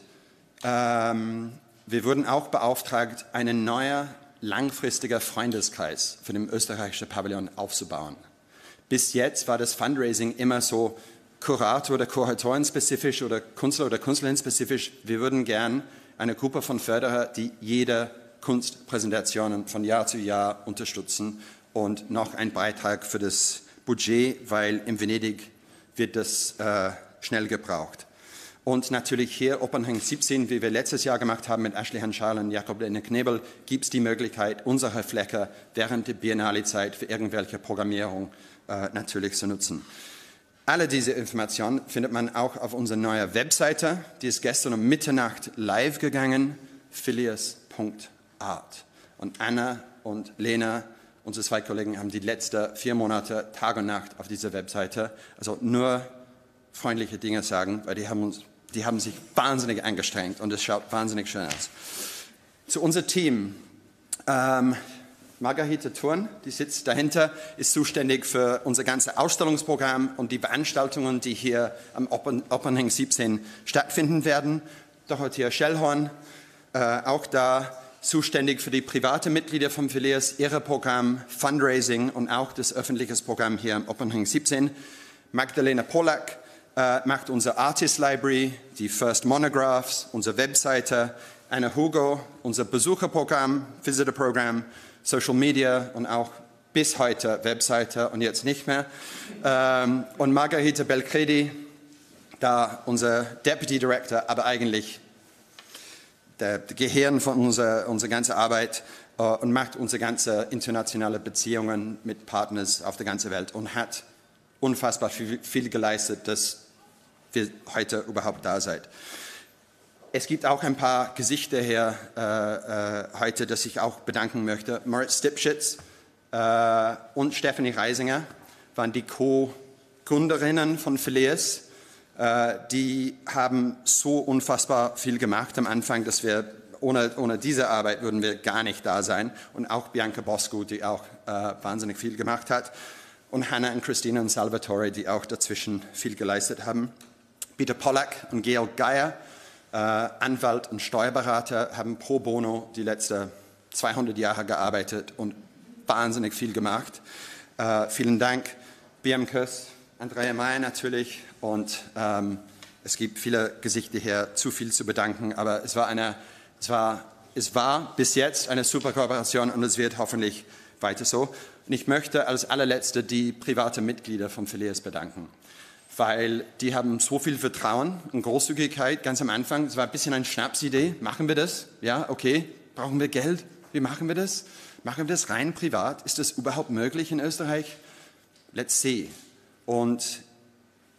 ähm, wir wurden auch beauftragt, einen neuen langfristiger Freundeskreis für den österreichischen Pavillon aufzubauen. Bis jetzt war das Fundraising immer so Kurator oder Kuratorin spezifisch oder Künstler oder Künstlerin spezifisch. Wir würden gern eine Gruppe von Förderer, die jede Kunstpräsentation von Jahr zu Jahr unterstützen und noch ein Beitrag für das Budget, weil in Venedig wird das äh, schnell gebraucht. Und natürlich hier Oppenheim 17, wie wir letztes Jahr gemacht haben mit Ashley Hanschal und Jakob Lenne Knebel, gibt es die Möglichkeit, unsere Flecke während der Biennale-Zeit für irgendwelche Programmierung äh, natürlich zu nutzen. Alle diese Informationen findet man auch auf unserer neuen Webseite. Die ist gestern um Mitternacht live gegangen, phileas.art. Und Anna und Lena, unsere zwei Kollegen, haben die letzten vier Monate Tag und Nacht auf dieser Webseite. Also nur freundliche Dinge sagen, weil die haben, uns, die haben sich wahnsinnig angestrengt und es schaut wahnsinnig schön aus. Zu unserem Team. Ähm, Margarete Thurn, die sitzt dahinter, ist zuständig für unser ganzes Ausstellungsprogramm und die Veranstaltungen, die hier am Opernhang 17 stattfinden werden. Dorothea Schellhorn, äh, auch da zuständig für die private Mitglieder vom Phileas, ihre Programm Fundraising und auch das öffentliche Programm hier am Opernhang 17. Magdalena Polak äh, macht unser Artist Library, die First Monographs, unsere Webseite. Anna Hugo, unser Besucherprogramm, Visitor Program Social Media und auch bis heute Webseite und jetzt nicht mehr. Ähm, und Margarita Belcredi, da unser Deputy Director, aber eigentlich der Gehirn von unserer, unserer ganzen Arbeit äh, und macht unsere ganze internationale Beziehungen mit Partners auf der ganzen Welt und hat unfassbar viel, viel geleistet, dass wir heute überhaupt da sind. Es gibt auch ein paar Gesichter hier äh, äh, heute, dass ich auch bedanken möchte. Moritz Stipschitz äh, und Stephanie Reisinger waren die Co-Gründerinnen von Phileas. Äh, die haben so unfassbar viel gemacht am Anfang, dass wir ohne, ohne diese Arbeit würden wir gar nicht da sein. Und auch Bianca Bosco, die auch äh, wahnsinnig viel gemacht hat. Und Hannah und Christina und Salvatore, die auch dazwischen viel geleistet haben. Peter Pollack und Georg Geier äh, Anwalt und Steuerberater haben pro bono die letzten 200 Jahre gearbeitet und wahnsinnig viel gemacht. Äh, vielen Dank, BMKs, Andrea May natürlich und ähm, es gibt viele Gesichter hier, zu viel zu bedanken, aber es war, eine, es war, es war bis jetzt eine super Kooperation und es wird hoffentlich weiter so. Und ich möchte als allerletzte die privaten Mitglieder vom Phileas bedanken weil die haben so viel Vertrauen und Großzügigkeit ganz am Anfang. Es war ein bisschen eine Schnapsidee. Machen wir das? Ja, okay. Brauchen wir Geld? Wie machen wir das? Machen wir das rein privat? Ist das überhaupt möglich in Österreich? Let's see. Und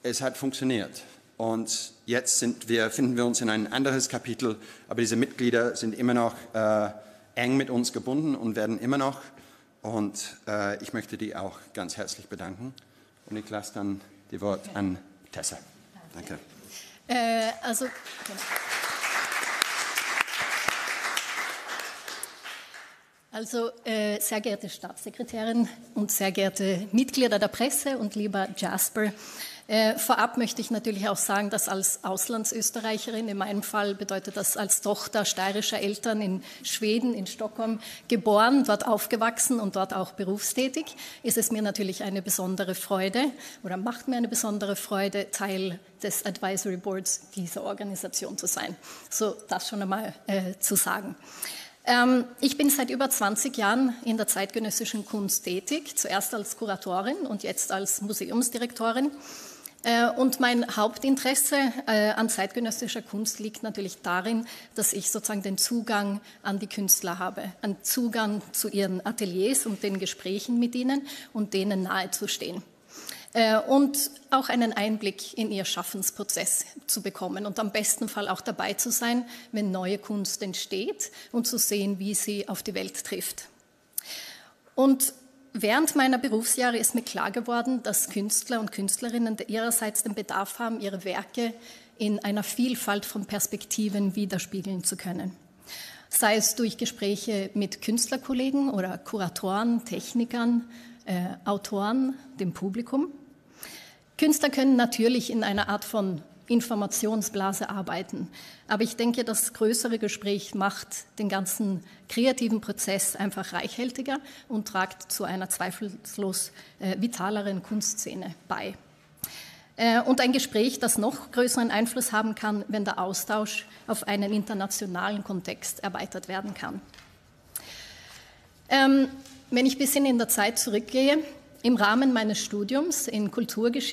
es hat funktioniert. Und jetzt wir, finden wir uns in ein anderes Kapitel, aber diese Mitglieder sind immer noch äh, eng mit uns gebunden und werden immer noch. Und äh, ich möchte die auch ganz herzlich bedanken. Und ich lasse dann die Wort an Tessa. Danke.
Äh, also, genau. Also, äh, sehr geehrte Staatssekretärin und sehr geehrte Mitglieder der Presse und lieber Jasper, äh, vorab möchte ich natürlich auch sagen, dass als Auslandsösterreicherin, in meinem Fall bedeutet das als Tochter steirischer Eltern in Schweden, in Stockholm geboren, dort aufgewachsen und dort auch berufstätig, ist es mir natürlich eine besondere Freude oder macht mir eine besondere Freude, Teil des Advisory Boards dieser Organisation zu sein. So das schon einmal äh, zu sagen. Ähm, ich bin seit über 20 Jahren in der zeitgenössischen Kunst tätig, zuerst als Kuratorin und jetzt als Museumsdirektorin. Äh, und mein Hauptinteresse äh, an zeitgenössischer Kunst liegt natürlich darin, dass ich sozusagen den Zugang an die Künstler habe, einen Zugang zu ihren Ateliers und den Gesprächen mit ihnen und denen nahezustehen. Äh, und auch einen Einblick in ihr Schaffensprozess zu bekommen und am besten Fall auch dabei zu sein, wenn neue Kunst entsteht und zu sehen, wie sie auf die Welt trifft. Und Während meiner Berufsjahre ist mir klar geworden, dass Künstler und Künstlerinnen ihrerseits den Bedarf haben, ihre Werke in einer Vielfalt von Perspektiven widerspiegeln zu können. Sei es durch Gespräche mit Künstlerkollegen oder Kuratoren, Technikern, äh, Autoren, dem Publikum. Künstler können natürlich in einer Art von Informationsblase arbeiten. Aber ich denke, das größere Gespräch macht den ganzen kreativen Prozess einfach reichhaltiger und tragt zu einer zweifellos äh, vitaleren Kunstszene bei. äh, und ein Gespräch, das noch größeren Einfluss haben kann, wenn der Austausch auf einen internationalen Kontext erweitert werden kann. Ähm, wenn ich ein bisschen in der Zeit zurückgehe, im Rahmen meines Studiums in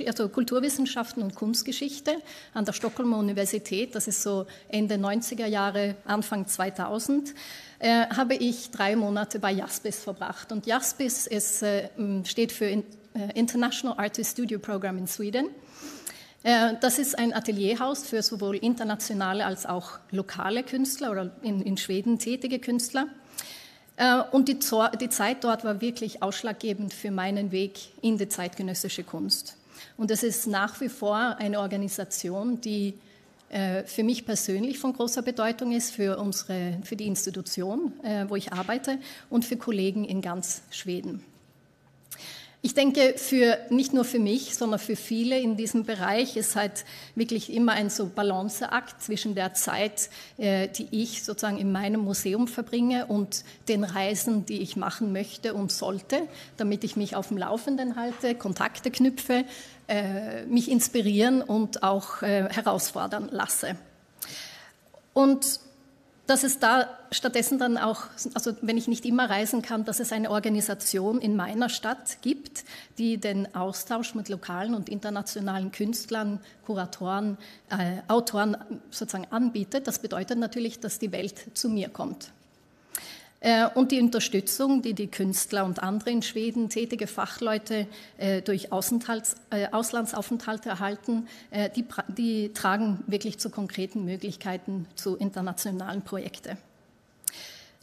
also Kulturwissenschaften und Kunstgeschichte an der Stockholmer Universität, das ist so Ende 90er Jahre, Anfang 2000, äh, habe ich drei Monate bei Jaspis verbracht. Und Jaspis ist, äh, steht für in, äh, International Artist Studio Program in Sweden. Äh, das ist ein Atelierhaus für sowohl internationale als auch lokale Künstler oder in, in Schweden tätige Künstler. Äh, und die, die Zeit dort war wirklich ausschlaggebend für meinen Weg in die zeitgenössische Kunst. Und es ist nach wie vor eine Organisation, die äh, für mich persönlich von großer Bedeutung ist, für, unsere, für die Institution, äh, wo ich arbeite und für Kollegen in ganz Schweden. Ich denke, für, nicht nur für mich, sondern für viele in diesem Bereich ist halt wirklich immer ein so Balanceakt zwischen der Zeit, äh, die ich sozusagen in meinem Museum verbringe und den Reisen, die ich machen möchte und sollte, damit ich mich auf dem Laufenden halte, Kontakte knüpfe, äh, mich inspirieren und auch äh, herausfordern lasse. Und dass es da stattdessen dann auch, also wenn ich nicht immer reisen kann, dass es eine Organisation in meiner Stadt gibt, die den Austausch mit lokalen und internationalen Künstlern, Kuratoren, äh, Autoren sozusagen anbietet. Das bedeutet natürlich, dass die Welt zu mir kommt. Äh, und die Unterstützung, die die Künstler und andere in Schweden tätige Fachleute äh, durch äh, Auslandsaufenthalte erhalten, die, die tragen wirklich zu konkreten Möglichkeiten zu internationalen Projekten.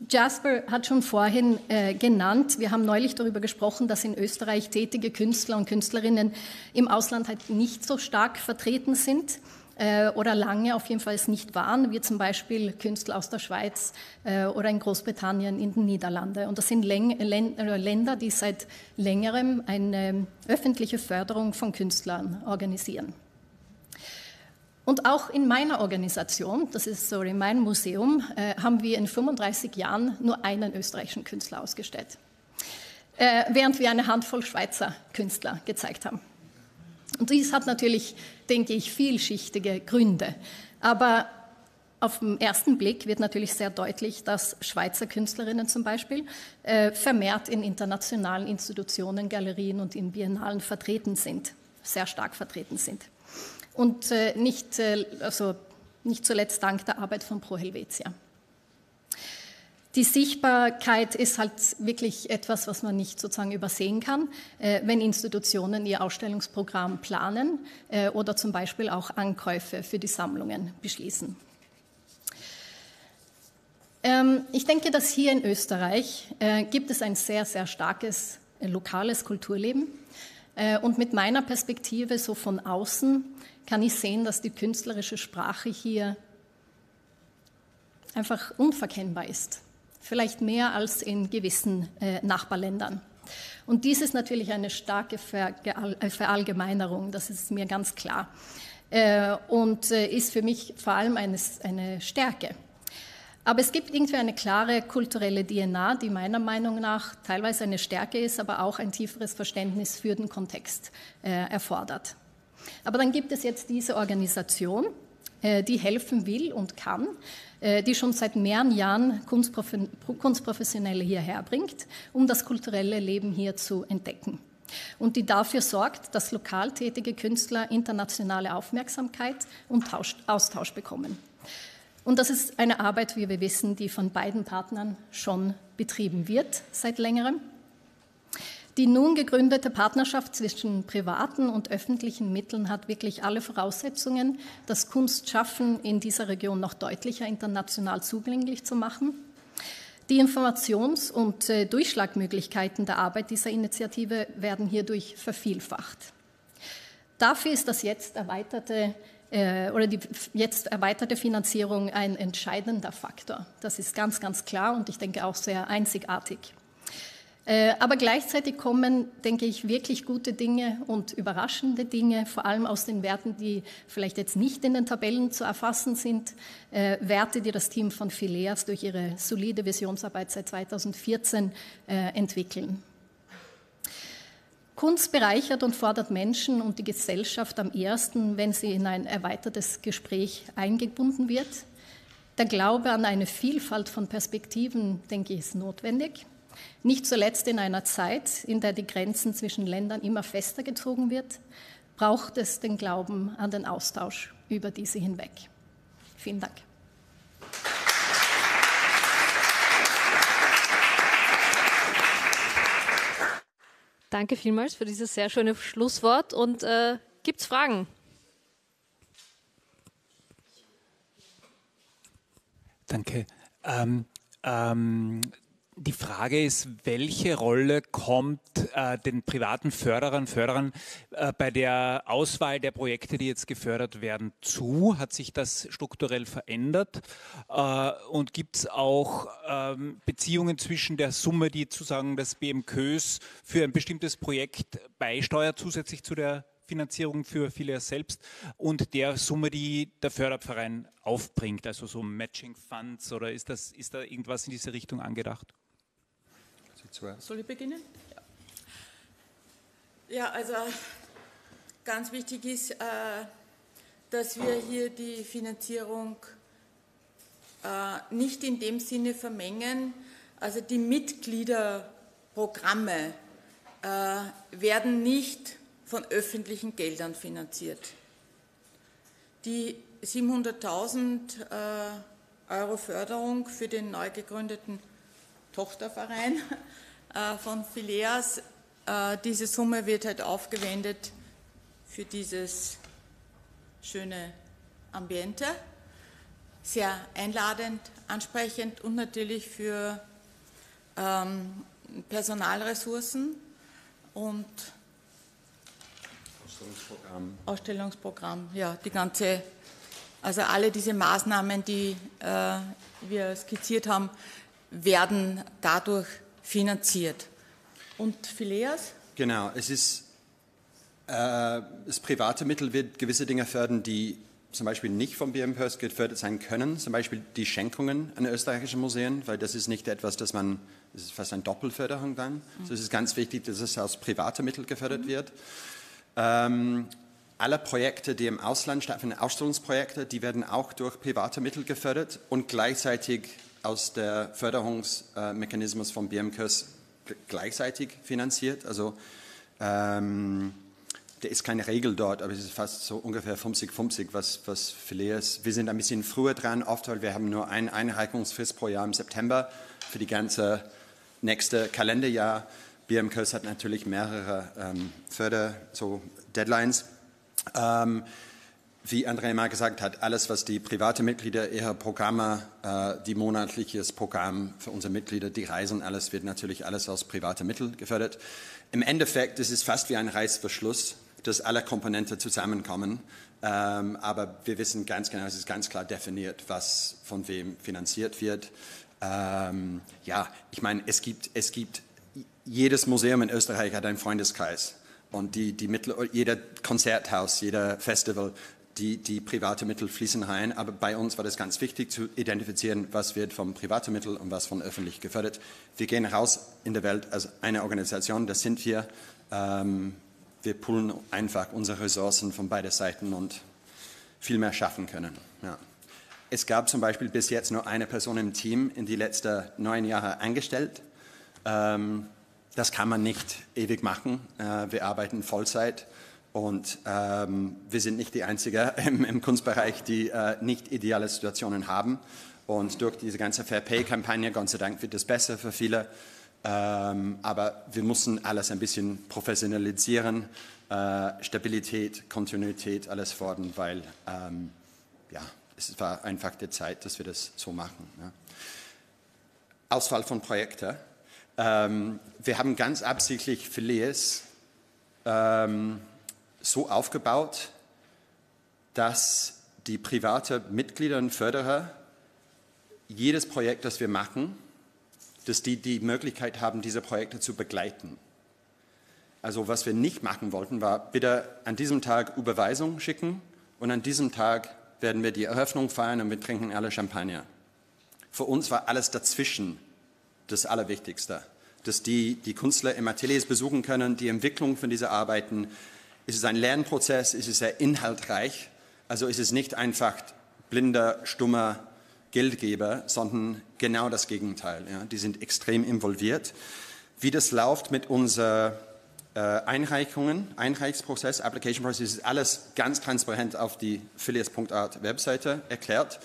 Jasper hat schon vorhin äh, genannt, wir haben neulich darüber gesprochen, dass in Österreich tätige Künstler und Künstlerinnen im Ausland halt nicht so stark vertreten sind äh, oder lange auf jeden Fall nicht waren, wie zum Beispiel Künstler aus der Schweiz äh, oder in Großbritannien, in den Niederlanden. Und das sind Läng Länder, die seit längerem eine öffentliche Förderung von Künstlern organisieren. Und auch in meiner Organisation, das ist so in meinem Museum, äh, haben wir in 35 Jahren nur einen österreichischen Künstler ausgestellt, äh, während wir eine Handvoll Schweizer Künstler gezeigt haben. Und dies hat natürlich, denke ich, vielschichtige Gründe. Aber auf den ersten Blick wird natürlich sehr deutlich, dass Schweizer Künstlerinnen zum Beispiel äh, vermehrt in internationalen Institutionen, Galerien und in Biennalen vertreten sind, sehr stark vertreten sind. Und äh, nicht, äh, also nicht zuletzt dank der Arbeit von Pro Helvetia. Die Sichtbarkeit ist halt wirklich etwas, was man nicht sozusagen übersehen kann, äh, wenn Institutionen ihr Ausstellungsprogramm planen äh, oder zum Beispiel auch Ankäufe für die Sammlungen beschließen. Ähm, ich denke, dass hier in Österreich äh, gibt es ein sehr, sehr starkes lokales Kulturleben. Und mit meiner Perspektive so von außen kann ich sehen, dass die künstlerische Sprache hier einfach unverkennbar ist vielleicht mehr als in gewissen äh, Nachbarländern. Und dies ist natürlich eine starke äh, Verallgemeinerung, das ist mir ganz klar. Äh, und ist für mich vor allem eine, eine Stärke. Aber es gibt irgendwie eine klare kulturelle DNA, die meiner Meinung nach teilweise eine Stärke ist, aber auch ein tieferes Verständnis für den Kontext äh, erfordert. Aber dann gibt es jetzt diese Organisation, äh, die helfen will und kann, die schon seit mehreren Jahren Kunstprofessionelle hierher bringt, um das kulturelle Leben hier zu entdecken. Und die dafür sorgt, dass lokal tätige Künstler internationale Aufmerksamkeit und Austausch bekommen. Und das ist eine Arbeit, wie wir wissen, die von beiden Partnern schon betrieben wird seit längerem. Die nun gegründete Partnerschaft zwischen privaten und öffentlichen Mitteln hat wirklich alle Voraussetzungen, das Kunstschaffen in dieser Region noch deutlicher international zugänglich zu machen. Die Informations- und äh, Durchschlagmöglichkeiten der Arbeit dieser Initiative werden hierdurch vervielfacht. Dafür ist das jetzt erweiterte äh, oder die jetzt erweiterte Finanzierung ein entscheidender Faktor. Das ist ganz, ganz klar und ich denke auch sehr einzigartig. Äh, aber gleichzeitig kommen, denke ich, wirklich gute Dinge und überraschende Dinge, vor allem aus den Werten, die vielleicht jetzt nicht in den Tabellen zu erfassen sind. Äh, Werte, die das Team von Phileas durch ihre solide Visionsarbeit seit 2014 äh, entwickeln. Kunst bereichert und fordert Menschen und die Gesellschaft am ersten, wenn sie in ein erweitertes Gespräch eingebunden wird. Der Glaube an eine Vielfalt von Perspektiven, denke ich, ist notwendig. Nicht zuletzt in einer Zeit, in der die Grenzen zwischen Ländern immer fester gezogen wird, braucht es den Glauben an den Austausch über diese hinweg. Vielen Dank.
Danke vielmals für dieses sehr schöne Schlusswort. Und äh, gibt es Fragen?
Danke. Ähm, ähm, die Frage ist, welche Rolle kommt äh, den privaten Förderern, Förderern äh, bei der Auswahl der Projekte, die jetzt gefördert werden, zu? Hat sich das strukturell verändert? Äh, und gibt es auch ähm, Beziehungen zwischen der Summe, die sozusagen das BMKÖs für ein bestimmtes Projekt beisteuert, zusätzlich zu der Finanzierung für Phileas selbst und der Summe, die der Förderverein aufbringt, also so Matching Funds oder ist, das, ist da irgendwas in diese Richtung angedacht?
Soll ich beginnen? Ja, ja also ganz wichtig ist, äh, dass wir hier die Finanzierung äh, nicht in dem Sinne vermengen, also die Mitgliederprogramme äh, werden nicht von öffentlichen Geldern finanziert. Die 700.000 äh, Euro Förderung für den neu gegründeten Tochterverein äh, von Phileas, äh, diese Summe wird halt aufgewendet für dieses schöne Ambiente, sehr einladend, ansprechend und natürlich für ähm, Personalressourcen und Ausstellungsprogramm. Ausstellungsprogramm, ja, die ganze, also alle diese Maßnahmen, die äh, wir skizziert haben, werden dadurch finanziert. Und Phileas?
Genau, es ist äh, das private Mittel wird gewisse Dinge fördern, die zum Beispiel nicht vom BMPÖS gefördert sein können, zum Beispiel die Schenkungen an österreichische Museen, weil das ist nicht etwas, das man, das ist fast eine Doppelförderung dann. Mhm. So es ist ganz wichtig, dass es aus privaten Mitteln gefördert mhm. wird. Ähm, alle Projekte, die im Ausland stattfinden, Ausstellungsprojekte, die werden auch durch private Mittel gefördert und gleichzeitig aus der Förderungsmechanismus vom BMKÖS gleichzeitig finanziert. Also ähm, da ist keine Regel dort, aber es ist fast so ungefähr 50-50, was, was Phileas. Wir sind ein bisschen früher dran, oft, weil wir haben nur eine Einreichungsfrist pro Jahr im September für die ganze nächste Kalenderjahr. BMKÖS hat natürlich mehrere ähm, Förder, so. Ähm, wie Andrea mal gesagt hat, alles, was die private Mitglieder ihrer Programme, äh, die monatliches Programm für unsere Mitglieder, die Reisen, alles wird natürlich alles aus privaten Mitteln gefördert. Im Endeffekt ist es fast wie ein Reißverschluss, dass alle Komponenten zusammenkommen. Ähm, aber wir wissen ganz genau, es ist ganz klar definiert, was von wem finanziert wird. Ähm, ja, ich meine, es gibt, es gibt, jedes Museum in Österreich hat einen Freundeskreis. Und die, die Mittel, jeder Konzerthaus, jeder Festival die, die private Mittel fließen rein. Aber bei uns war das ganz wichtig zu identifizieren, was wird vom privaten Mittel und was von öffentlich gefördert. Wir gehen raus in der Welt als eine Organisation, das sind wir. Ähm, wir poolen einfach unsere Ressourcen von beiden Seiten und viel mehr schaffen können. Ja. Es gab zum Beispiel bis jetzt nur eine Person im Team in die letzten neun Jahre angestellt. Ähm, das kann man nicht ewig machen. Äh, wir arbeiten Vollzeit und ähm, wir sind nicht die Einzigen im, im Kunstbereich, die äh, nicht ideale Situationen haben. Und durch diese ganze Fair Pay-Kampagne, Gott sei Dank, wird es besser für viele. Ähm, aber wir müssen alles ein bisschen professionalisieren, äh, Stabilität, Kontinuität, alles fordern, weil ähm, ja, es war einfach die Zeit, dass wir das so machen. Ja. Auswahl von Projekten. Ähm, wir haben ganz absichtlich Phileas ähm, so aufgebaut, dass die private Mitglieder und Förderer jedes Projekt, das wir machen, dass die die Möglichkeit haben, diese Projekte zu begleiten. Also was wir nicht machen wollten, war bitte an diesem Tag Überweisung schicken und an diesem Tag werden wir die Eröffnung feiern und wir trinken alle Champagner. Für uns war alles dazwischen das Allerwichtigste. dass die, die Künstler im Ateliers besuchen können, die Entwicklung von diesen Arbeiten. Es ist ein Lernprozess, es ist sehr inhaltreich, also ist es nicht einfach blinder, stummer Geldgeber, sondern genau das Gegenteil. Ja. Die sind extrem involviert. Wie das läuft mit unseren äh, Einreichungen, Einreichungsprozess, Application Process, ist alles ganz transparent auf die Phileas.art Webseite erklärt.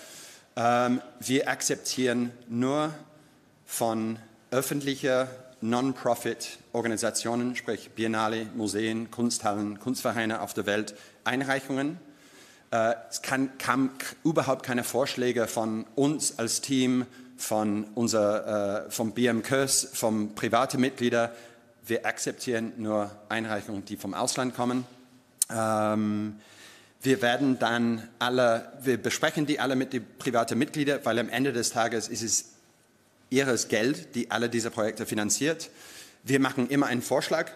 Ähm, wir akzeptieren nur von öffentlicher Non-Profit-Organisationen, sprich Biennale, Museen, Kunsthallen, Kunstvereine auf der Welt, Einreichungen. Äh, es kann, kam überhaupt keine Vorschläge von uns als Team, von unser, äh, vom BMKs, von privaten Mitgliedern. Wir akzeptieren nur Einreichungen, die vom Ausland kommen. Ähm, wir werden dann alle, wir besprechen die alle mit den privaten Mitgliedern, weil am Ende des Tages ist es ihres Geld, die alle diese Projekte finanziert. Wir machen immer einen Vorschlag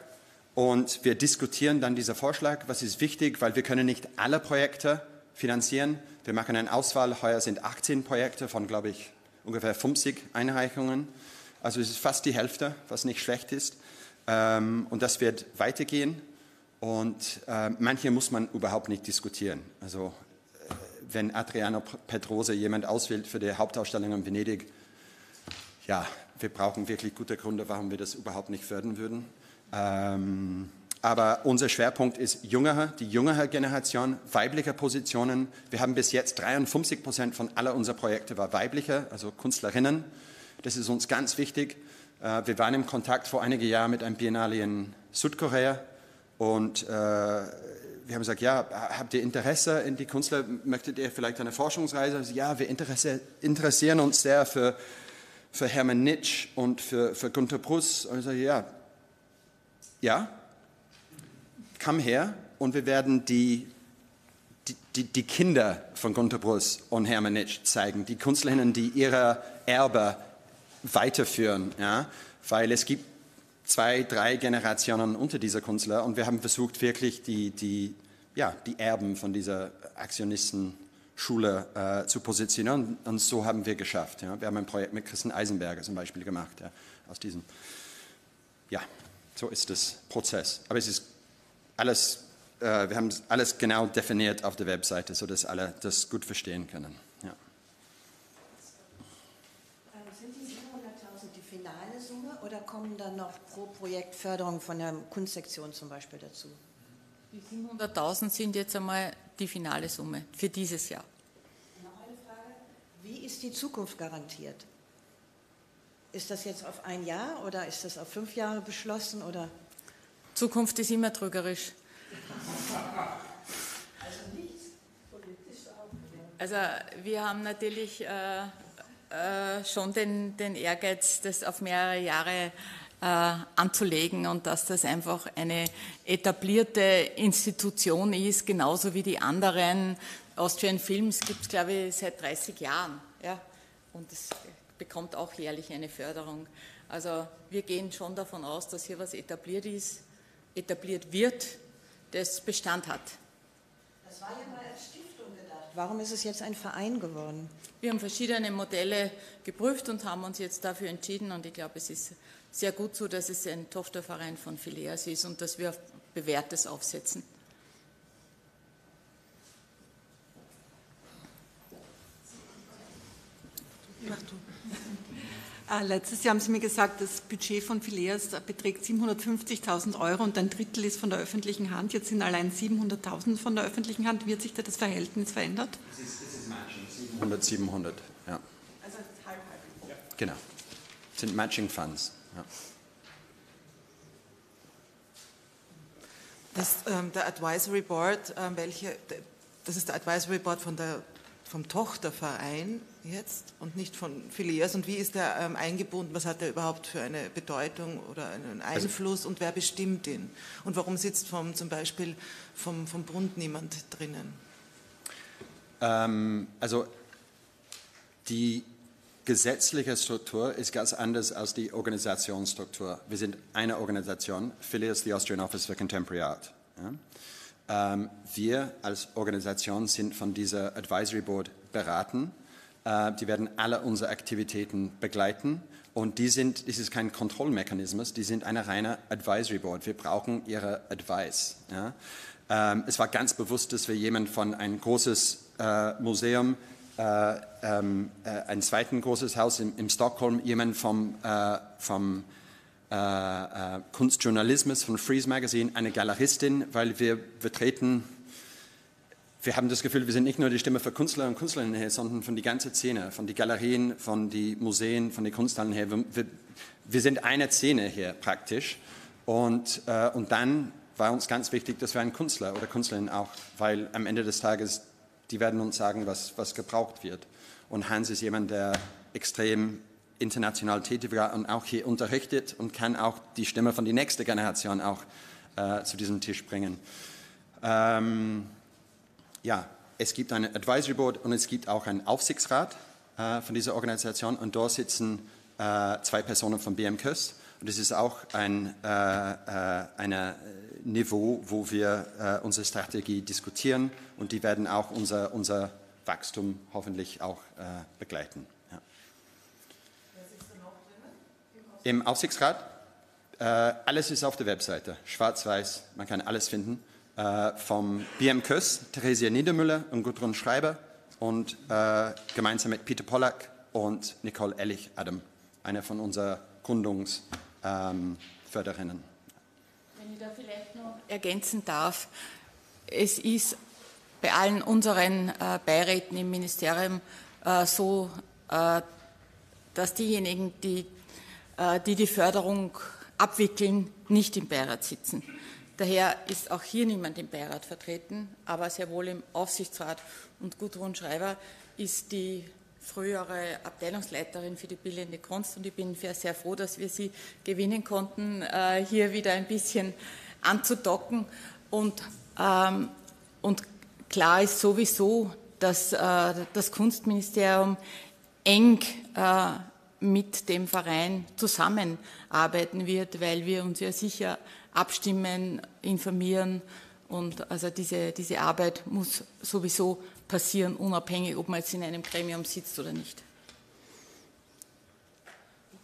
und wir diskutieren dann diesen Vorschlag. Was ist wichtig, weil wir können nicht alle Projekte finanzieren. Wir machen eine Auswahl. Heuer sind 18 Projekte von, glaube ich, ungefähr 50 Einreichungen. Also es ist fast die Hälfte, was nicht schlecht ist. Ähm, und das wird weitergehen. Und äh, manche muss man überhaupt nicht diskutieren. Also äh, wenn Adriano Petrose jemand auswählt für die Hauptausstellung in Venedig, ja, wir brauchen wirklich gute Gründe, warum wir das überhaupt nicht fördern würden. Ähm, aber unser Schwerpunkt ist jüngere, die jüngere Generation, weibliche Positionen. Wir haben bis jetzt 53 Prozent von aller unserer Projekte war weibliche, also Künstlerinnen. Das ist uns ganz wichtig. Äh, wir waren im Kontakt vor einigen Jahren mit einem Biennale in Südkorea und äh, wir haben gesagt, ja, habt ihr Interesse in die Künstler? Möchtet ihr vielleicht eine Forschungsreise? Also, ja, wir interessieren uns sehr für, für Hermann Nitsch und für, für Günter Bruss. Und ich sage, ja, ja, komm her. Und wir werden die, die, die Kinder von Günter Bruss und Hermann Nitsch zeigen, die Künstlerinnen, die ihre Erbe weiterführen, ja, weil es gibt zwei, drei Generationen unter dieser Künstler und wir haben versucht, wirklich die, die, ja, die Erben von dieser Aktionistenschule äh, zu positionieren und so haben wir geschafft. Ja. Wir haben ein Projekt mit Christian Eisenberger zum Beispiel gemacht, ja, aus diesem, ja, so ist das Prozess. Aber es ist alles, äh, wir haben alles genau definiert auf der Webseite, sodass alle das gut verstehen können.
oder kommen dann noch pro Projekt Förderung von der Kunstsektion zum Beispiel dazu?
Die 700.000 sind jetzt einmal die finale Summe für dieses Jahr.
Noch eine Frage. Wie ist die Zukunft garantiert? Ist das jetzt auf ein Jahr oder ist das auf fünf Jahre beschlossen? Oder?
Zukunft ist immer trügerisch.
Also nichts politisch auch.
Also wir haben natürlich äh, äh, schon den, den, Ehrgeiz, das auf mehrere Jahre anzulegen und dass das einfach eine etablierte Institution ist, genauso wie die anderen. Austrian Films gibt es, glaube ich, seit 30 Jahren. Ja? Und es bekommt auch jährlich eine Förderung. Also wir gehen schon davon aus, dass hier was etabliert ist, etabliert wird, das Bestand hat.
Das war ja mal als Stiftung gedacht. Warum ist es jetzt ein Verein geworden?
Wir haben verschiedene Modelle geprüft und haben uns jetzt dafür entschieden und ich glaube, es ist sehr gut so, dass es ein Tochterverein von Phileas ist und dass wir auf Bewährtes aufsetzen.
Mach du. Äh, letztes Jahr haben Sie mir gesagt, das Budget von Phileas beträgt 750.000 Euro und ein Drittel ist von der öffentlichen Hand. Jetzt sind allein 700.000 von der öffentlichen Hand. Wird sich da das Verhältnis verändert?
Es ist, es ist Matching, 700, 700, ja.
Also halb, halb.
Ja. Genau. Das sind Matching Funds. Ja.
Das, ähm, der Advisory Board, ähm, welche, das ist der Advisory Board von der, vom Tochterverein jetzt und nicht von Phileas. Und wie ist der ähm, eingebunden? Was hat er überhaupt für eine Bedeutung oder einen also Einfluss also, und wer bestimmt ihn? Und warum sitzt vom, zum Beispiel vom, vom Bund niemand drinnen?
Ähm, also die gesetzliche Struktur ist ganz anders als die Organisationsstruktur. Wir sind eine Organisation, Phileas, the Austrian Office for Contemporary Art. Ja? Ähm, wir als Organisation sind von dieser Advisory Board beraten Äh, die werden alle unsere Aktivitäten begleiten. Und die sind, das ist kein Kontrollmechanismus, die sind eine reine Advisory Board. Wir brauchen ihre Advice. Ja? Ähm, es war ganz bewusst, dass wir jemanden von ein großes äh, Museum, äh, ähm, äh, ein zweites großes Haus in, in Stockholm, jemanden vom, äh, vom äh, Kunstjournalismus von Freeze Magazine, eine Galeristin, weil wir vertreten wir haben das Gefühl, wir sind nicht nur die Stimme für Künstler und Künstlerinnen her, sondern von die ganze Szene, von die Galerien, von die Museen, von den Kunsthallen her. Wir, wir sind eine Szene hier praktisch. Und, äh, und dann war uns ganz wichtig, dass wir einen Künstler oder Künstlerin auch, weil am Ende des Tages, die werden uns sagen, was, was gebraucht wird. Und Hans ist jemand, der extrem international tätig war und auch hier unterrichtet und kann auch die Stimme von der nächsten Generation auch äh, zu diesem Tisch bringen. Ähm, ja, es gibt ein Advisory Board und es gibt auch einen Aufsichtsrat äh, von dieser Organisation und dort sitzen äh, zwei Personen von BMKÖS und es ist auch ein äh, äh eine Niveau, wo wir äh, unsere Strategie diskutieren und die werden auch unser, unser Wachstum hoffentlich auch äh, begleiten. Ja. Im Aufsichtsrat, alles ist auf der Webseite, schwarz-weiß, man kann alles finden äh, vom BM Köss, Theresia Niedermüller und Gudrun Schreiber und äh, gemeinsam mit Peter Pollack und Nicole Ellich-Adam, eine von unseren Gründungsförderinnen. Ähm,
ich da vielleicht noch ergänzen darf, es ist bei allen unseren äh, Beiräten im Ministerium äh, so, äh, dass diejenigen, die, die die Förderung abwickeln, nicht im Beirat sitzen. Daher ist auch hier niemand im Beirat vertreten, aber sehr wohl im Aufsichtsrat. Und Gudrun Schreiber ist die frühere Abteilungsleiterin für die bildende Kunst und ich bin sehr froh, dass wir sie gewinnen konnten, äh, hier wieder ein bisschen anzudocken. Und, ähm, und klar ist sowieso, dass äh, das Kunstministerium eng äh, mit dem Verein zusammenarbeiten wird, weil wir uns ja sicher abstimmen, informieren und also diese, diese Arbeit muss sowieso passieren, unabhängig, ob man jetzt in einem Gremium sitzt oder nicht.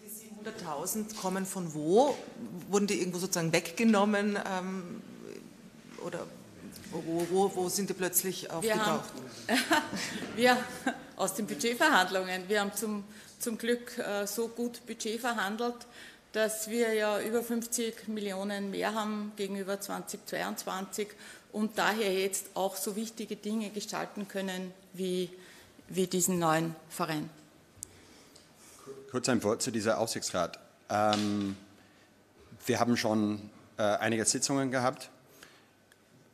Die 700.000 kommen von wo? Wurden die irgendwo sozusagen weggenommen ähm, oder wo, wo, wo, sind die plötzlich aufgetaucht?
Wir, haben, wir aus den Budgetverhandlungen. Wir haben zum, zum Glück äh, so gut Budget verhandelt, dass wir ja über 50 Millionen mehr haben gegenüber 2022 und daher jetzt auch so wichtige Dinge gestalten können wie, wie diesen neuen Verein.
Kurz ein Wort zu dieser Aufsichtsrat. Ähm, wir haben schon äh, einige Sitzungen gehabt.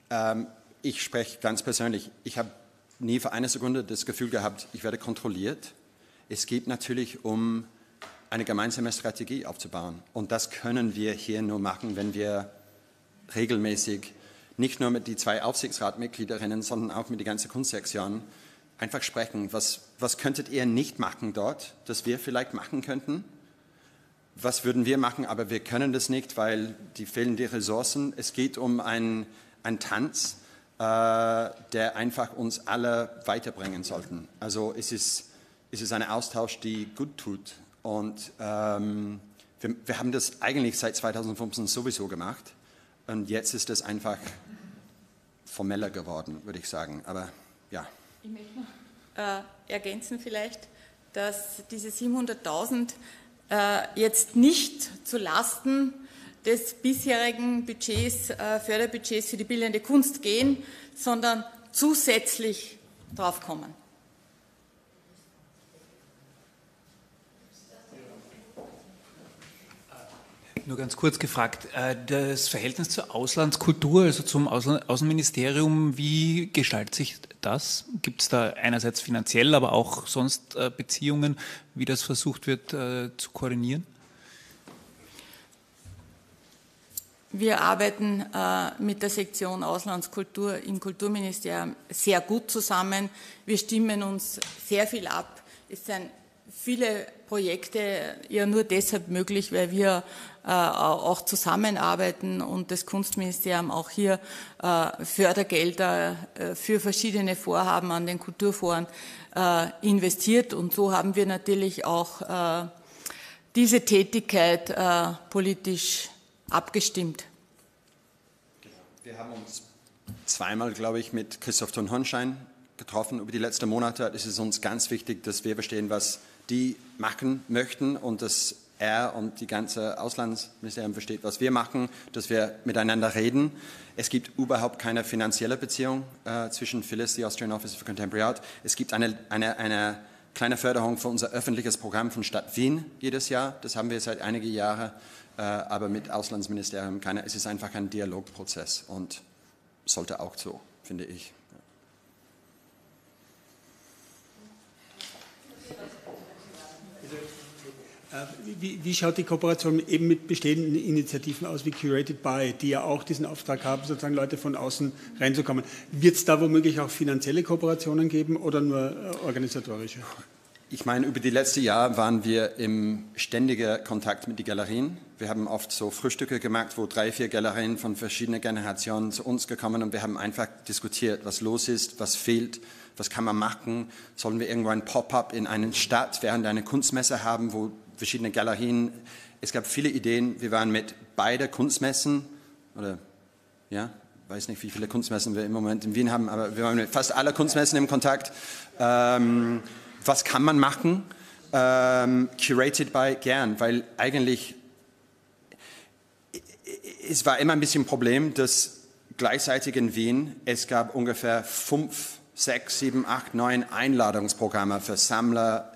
Ähm, ich spreche ganz persönlich. Ich habe nie für eine Sekunde das Gefühl gehabt, ich werde kontrolliert. Es geht natürlich um eine gemeinsame Strategie aufzubauen. Und das können wir hier nur machen, wenn wir regelmäßig nicht nur mit die zwei Aufsichtsratmitgliederinnen, sondern auch mit der ganzen Kunstsektion einfach sprechen. Was, was könntet ihr nicht machen dort, das wir vielleicht machen könnten? Was würden wir machen, aber wir können das nicht, weil die fehlen die Ressourcen. Es geht um einen, einen Tanz, äh, der einfach uns alle weiterbringen sollten. Also es ist, es ist ein Austausch, die gut tut und ähm, wir, wir, haben das eigentlich seit 2015 sowieso gemacht. Und jetzt ist es einfach formeller geworden, würde ich sagen. Aber ja.
Ich möchte noch äh, ergänzen vielleicht, dass diese 700.000 äh, jetzt nicht zu Lasten des bisherigen Budgets, äh, Förderbudgets für die bildende Kunst gehen, sondern zusätzlich draufkommen.
Nur ganz kurz gefragt, äh, das Verhältnis zur Auslandskultur, also zum Außenministerium, wie gestaltet sich das? Gibt es da einerseits finanziell, aber auch sonst äh, Beziehungen, wie das versucht wird äh, zu koordinieren?
Wir arbeiten mit der Sektion Auslandskultur im Kulturministerium sehr gut zusammen. Wir stimmen uns sehr viel ab. Es sind viele Projekte ja nur deshalb möglich, weil wir äh, auch zusammenarbeiten und das Kunstministerium auch hier äh, Fördergelder äh, für verschiedene Vorhaben an den Kulturforen investiert. Und so haben wir natürlich auch diese Tätigkeit politisch abgestimmt.
Wir haben uns zweimal, glaube ich, mit Christoph Thun Hornstein getroffen über die letzten Monate. Es ist uns ganz wichtig, dass wir verstehen, was die machen möchten und dass er und die ganze Auslandsministerium versteht, was wir machen, dass wir miteinander reden. Es gibt überhaupt keine finanzielle Beziehung äh, zwischen Phyllis, die Austrian Office for Contemporary Art. Es gibt eine, eine, eine kleine Förderung für unser öffentliches Programm von Stadt Wien jedes Jahr. Das haben wir seit einigen Jahren, äh, aber mit Auslandsministerium keine. Es ist einfach ein Dialogprozess und sollte auch so, finde ich.
Wie, wie, schaut die Kooperation eben mit bestehenden Initiativen aus wie Curated By, die ja auch diesen Auftrag haben, sozusagen Leute von außen reinzukommen? Wird es da womöglich auch finanzielle Kooperationen geben oder nur äh, organisatorische?
Ich meine, über die letzten Jahre waren wir im ständigen Kontakt mit den Galerien. Wir haben oft so Frühstücke gemacht, wo drei, vier Galerien von verschiedenen Generationen zu uns gekommen und wir haben einfach diskutiert, was los ist, was fehlt, was kann man machen. Sollen wir irgendwo ein Pop-up in einer Stadt während einer Kunstmesse haben, wo verschiedene Galerien. Es gab viele Ideen. Wir waren mit beiden Kunstmessen oder ja, weiß nicht, wie viele Kunstmessen wir im Moment in Wien haben, aber wir waren mit fast alle Kunstmessen im Kontakt. Ähm, was kann man machen? Ähm, curated by gern, weil eigentlich es war immer ein bisschen ein Problem, dass gleichzeitig in Wien es gab ungefähr fünf, sechs, sieben, acht, neun Einladungsprogramme für Sammler.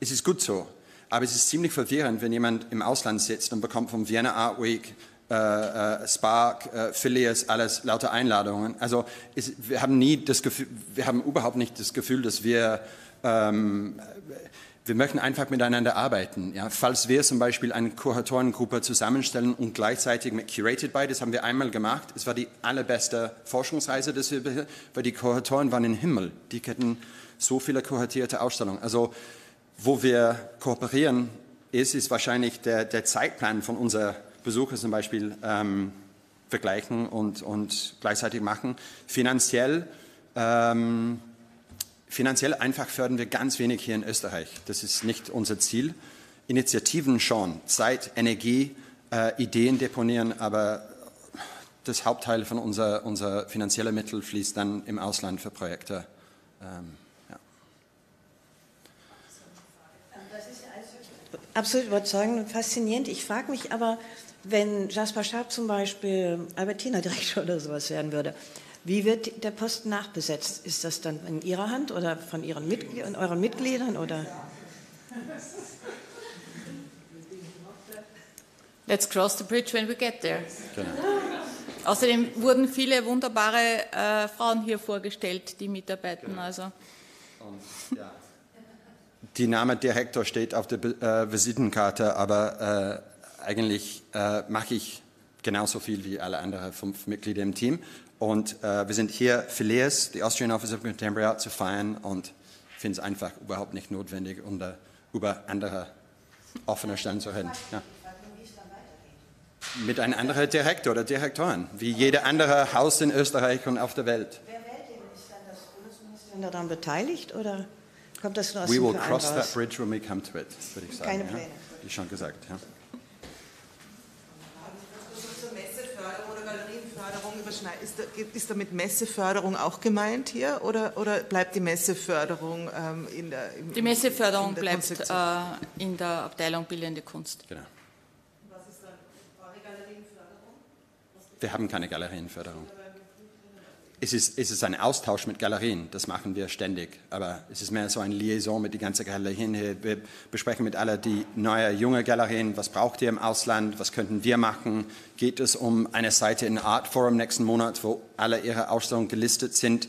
Es ist gut so. Aber es ist ziemlich verwirrend, wenn jemand im Ausland sitzt und bekommt vom Vienna Art Week, äh, äh, Spark, äh, Phileas, alles lauter Einladungen. Also es, wir haben nie das Gefühl, wir haben überhaupt nicht das Gefühl, dass wir ähm, wir möchten einfach miteinander arbeiten. Ja, falls wir zum Beispiel eine Kuratorengruppe zusammenstellen und gleichzeitig mit Curated by, das haben wir einmal gemacht. Es war die allerbeste Forschungsreise, dass wir, weil die Kuratoren waren im Himmel. Die hatten so viele kuratierte Ausstellungen. Also wo wir kooperieren, ist, ist wahrscheinlich der, der Zeitplan von unseren Besuchern zum Beispiel ähm, vergleichen und, und gleichzeitig machen. Finanziell, ähm, finanziell einfach fördern wir ganz wenig hier in Österreich. Das ist nicht unser Ziel. Initiativen schon, Zeit, Energie, äh, Ideen deponieren, aber das Hauptteil von unser, unser finanzieller Mittel fließt dann im Ausland für Projekte. Ähm,
absolut überzeugend und faszinierend. Ich frage mich aber, wenn Jasper Schaap zum Beispiel Albertina-Direktor oder sowas werden würde, wie wird der Posten nachbesetzt? Ist das dann in Ihrer Hand oder von Ihren Mitgl euren Mitgliedern? Oder?
Let's cross the bridge when we get there. Genau. Außerdem wurden viele wunderbare äh, Frauen hier vorgestellt, die mitarbeiten. Genau. Also. Und,
ja die Name Direktor steht auf der äh, Visitenkarte, aber äh, eigentlich äh, mache ich genauso viel wie alle anderen fünf Mitglieder im Team. Und äh, wir sind hier Phileas, die Austrian Office of Contemporary Art, zu feiern und finde es einfach überhaupt nicht notwendig, um da über andere offene Stellen zu reden. Ja. Mit einem anderen Direktor oder Direktoren, wie jeder andere Haus in Österreich und auf der Welt. Wer wählt
den? Ist dann das Bundesministerium daran beteiligt? Oder? Kommt das nur aus
We will cross raus? that bridge when we come to it, würde ich sagen.
Keine Pläne. Ja?
Wie schon gesagt, ja.
Ist, ist damit Messeförderung auch gemeint hier oder, oder bleibt die Messeförderung ähm, in der
im, Die Messeförderung der bleibt äh, in der Abteilung Bildende Kunst. Genau.
Was ist dann eure Galerienförderung? Wir haben keine Galerienförderung es ist, es ist ein Austausch mit Galerien, das machen wir ständig, aber es ist mehr so ein Liaison mit den ganzen Galerien. Wir besprechen mit allen die neue, junge Galerien, was braucht ihr im Ausland, was könnten wir machen. Geht es um eine Seite in Art Forum nächsten Monat, wo alle ihre Ausstellungen gelistet sind.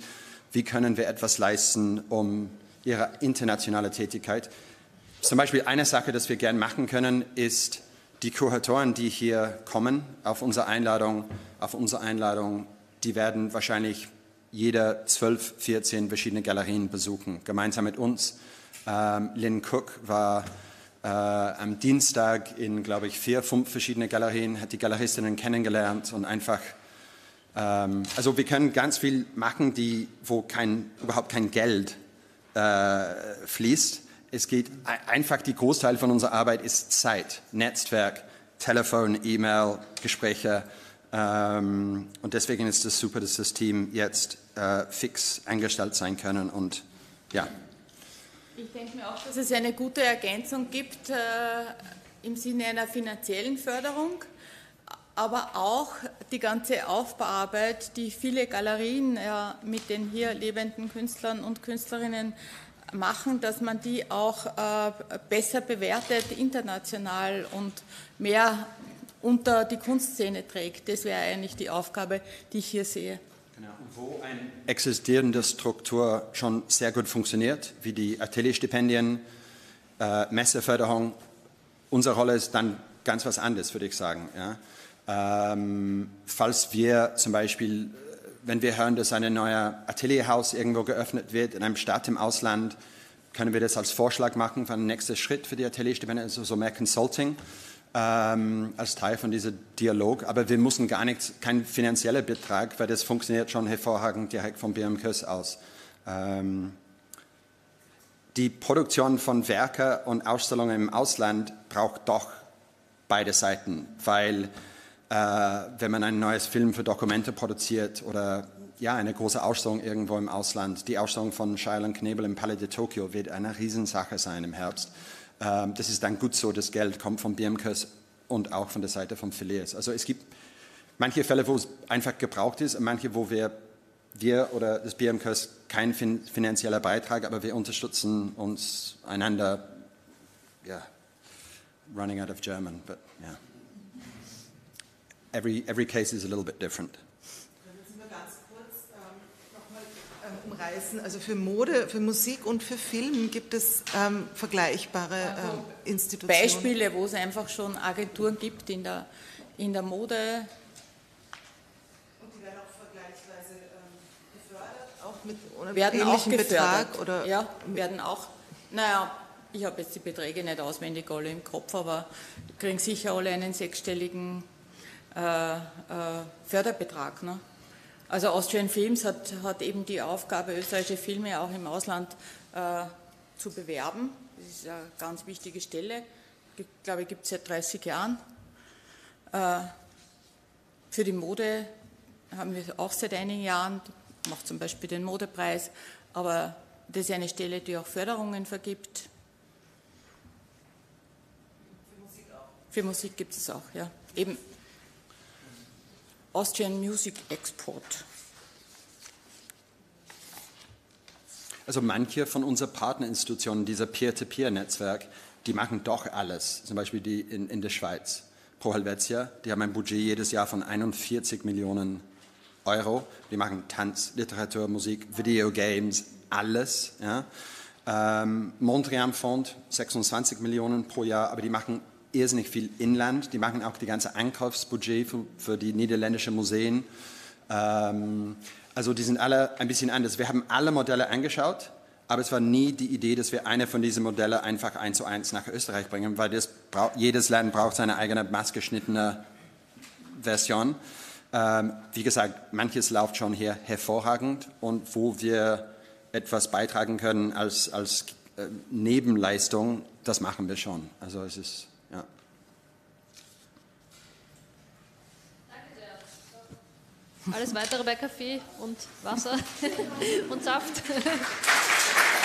Wie können wir etwas leisten, um ihre internationale Tätigkeit? Zum Beispiel eine Sache, die wir gerne machen können, ist, die Kuratoren, die hier kommen, auf unsere Einladung, auf unsere Einladung die werden wahrscheinlich jeder 12, 14 verschiedene Galerien besuchen, gemeinsam mit uns. Ähm, Lynn Cook war Äh, am Dienstag in, glaube ich, vier, fünf verschiedene Galerien, hat die Galeristinnen kennengelernt und einfach, ähm, also wir können ganz viel machen, die, wo kein, überhaupt kein Geld äh, fließt. Es geht einfach, die Großteil von unserer Arbeit ist Zeit, Netzwerk, Telefon, E-Mail, Gespräche. Ähm, und deswegen ist es super, dass das Team jetzt äh, fix eingestellt sein können und ja.
Ich denke mir auch, dass es eine gute Ergänzung gibt äh, im Sinne einer finanziellen Förderung, aber auch die ganze Aufbauarbeit, die viele Galerien ja, mit den hier lebenden Künstlern und Künstlerinnen machen, dass man die auch äh, besser bewertet international und mehr unter die Kunstszene trägt. Das wäre eigentlich die Aufgabe, die ich hier sehe.
Genau. Wo eine existierende Struktur schon sehr gut funktioniert, wie die Atelierstipendien, äh, Messeförderung, unsere Rolle ist dann ganz was anderes, würde ich sagen. Ja. Ähm, falls wir zum Beispiel, wenn wir hören, dass ein neues Atelierhaus irgendwo geöffnet wird in einem Stadt im Ausland, können wir das als Vorschlag machen für einen nächsten Schritt für die Atelierstipendien, also so mehr Consulting ähm, als Teil von diesem Dialog. Aber wir müssen gar nichts, kein finanzieller Betrag, weil das funktioniert schon hervorragend direkt vom BMKs aus. Ähm, die Produktion von Werken und Ausstellungen im Ausland braucht doch beide Seiten, weil äh, wenn man ein neues Film für Dokumente produziert oder ja, eine große Ausstellung irgendwo im Ausland, die Ausstellung von Shilan Knebel im Palais de Tokio wird eine Riesensache sein im Herbst. Ähm, das ist dann gut so, das Geld kommt von BMKs und auch von der Seite von Phileas. Also es gibt manche Fälle, wo es einfach gebraucht ist und manche, wo wir, wir oder das BMKs kein fin finanzieller Beitrag, aber wir unterstützen uns einander. Yeah, running out of German, but yeah. Every, every case is a little bit different.
Umreißen. Also für Mode, für Musik und für Film gibt es ähm, vergleichbare ähm, Institutionen.
Beispiele, wo es einfach schon Agenturen gibt in der, in der Mode.
Und die werden auch vergleichsweise ähm, gefördert, auch mit oder
werden auch gefördert.
Betrag oder
ja, werden auch. Naja, ich habe jetzt die Beträge nicht auswendig alle im Kopf, aber kriegen sicher alle einen sechsstelligen äh, äh, Förderbetrag. Ne? Also Austrian Films hat, hat eben die Aufgabe, österreichische Filme auch im Ausland äh, zu bewerben. Das ist eine ganz wichtige Stelle. Ich glaube, gibt es seit 30 Jahren. Äh, für die Mode haben wir auch seit einigen Jahren, macht zum Beispiel den Modepreis, aber das ist eine Stelle, die auch Förderungen vergibt. Für Musik auch. Für Musik gibt es auch, ja. Eben Austrian Music Export.
Also manche von unseren Partnerinstitutionen, dieser Peer-to-Peer-Netzwerk, die machen doch alles. Zum Beispiel die in, in der Schweiz, Pro Helvetia, die haben ein Budget jedes Jahr von 41 Millionen Euro. Die machen Tanz, Literatur, Musik, Videogames, alles. Ja. Ähm, Mondrian Fond, 26 Millionen pro Jahr, aber die machen irrsinnig viel Inland. Die machen auch die ganze Einkaufsbudget für, für die niederländischen Museen. Ähm, also die sind alle ein bisschen anders. Wir haben alle Modelle angeschaut, aber es war nie die Idee, dass wir eine von diesen Modellen einfach eins zu eins nach Österreich bringen, weil das jedes Land braucht seine eigene maßgeschnittene Version. Ähm, wie gesagt, manches läuft schon hier hervorragend und wo wir etwas beitragen können als, als äh, Nebenleistung, das machen wir schon. Also es ist
Alles weitere bei Kaffee und Wasser und Saft.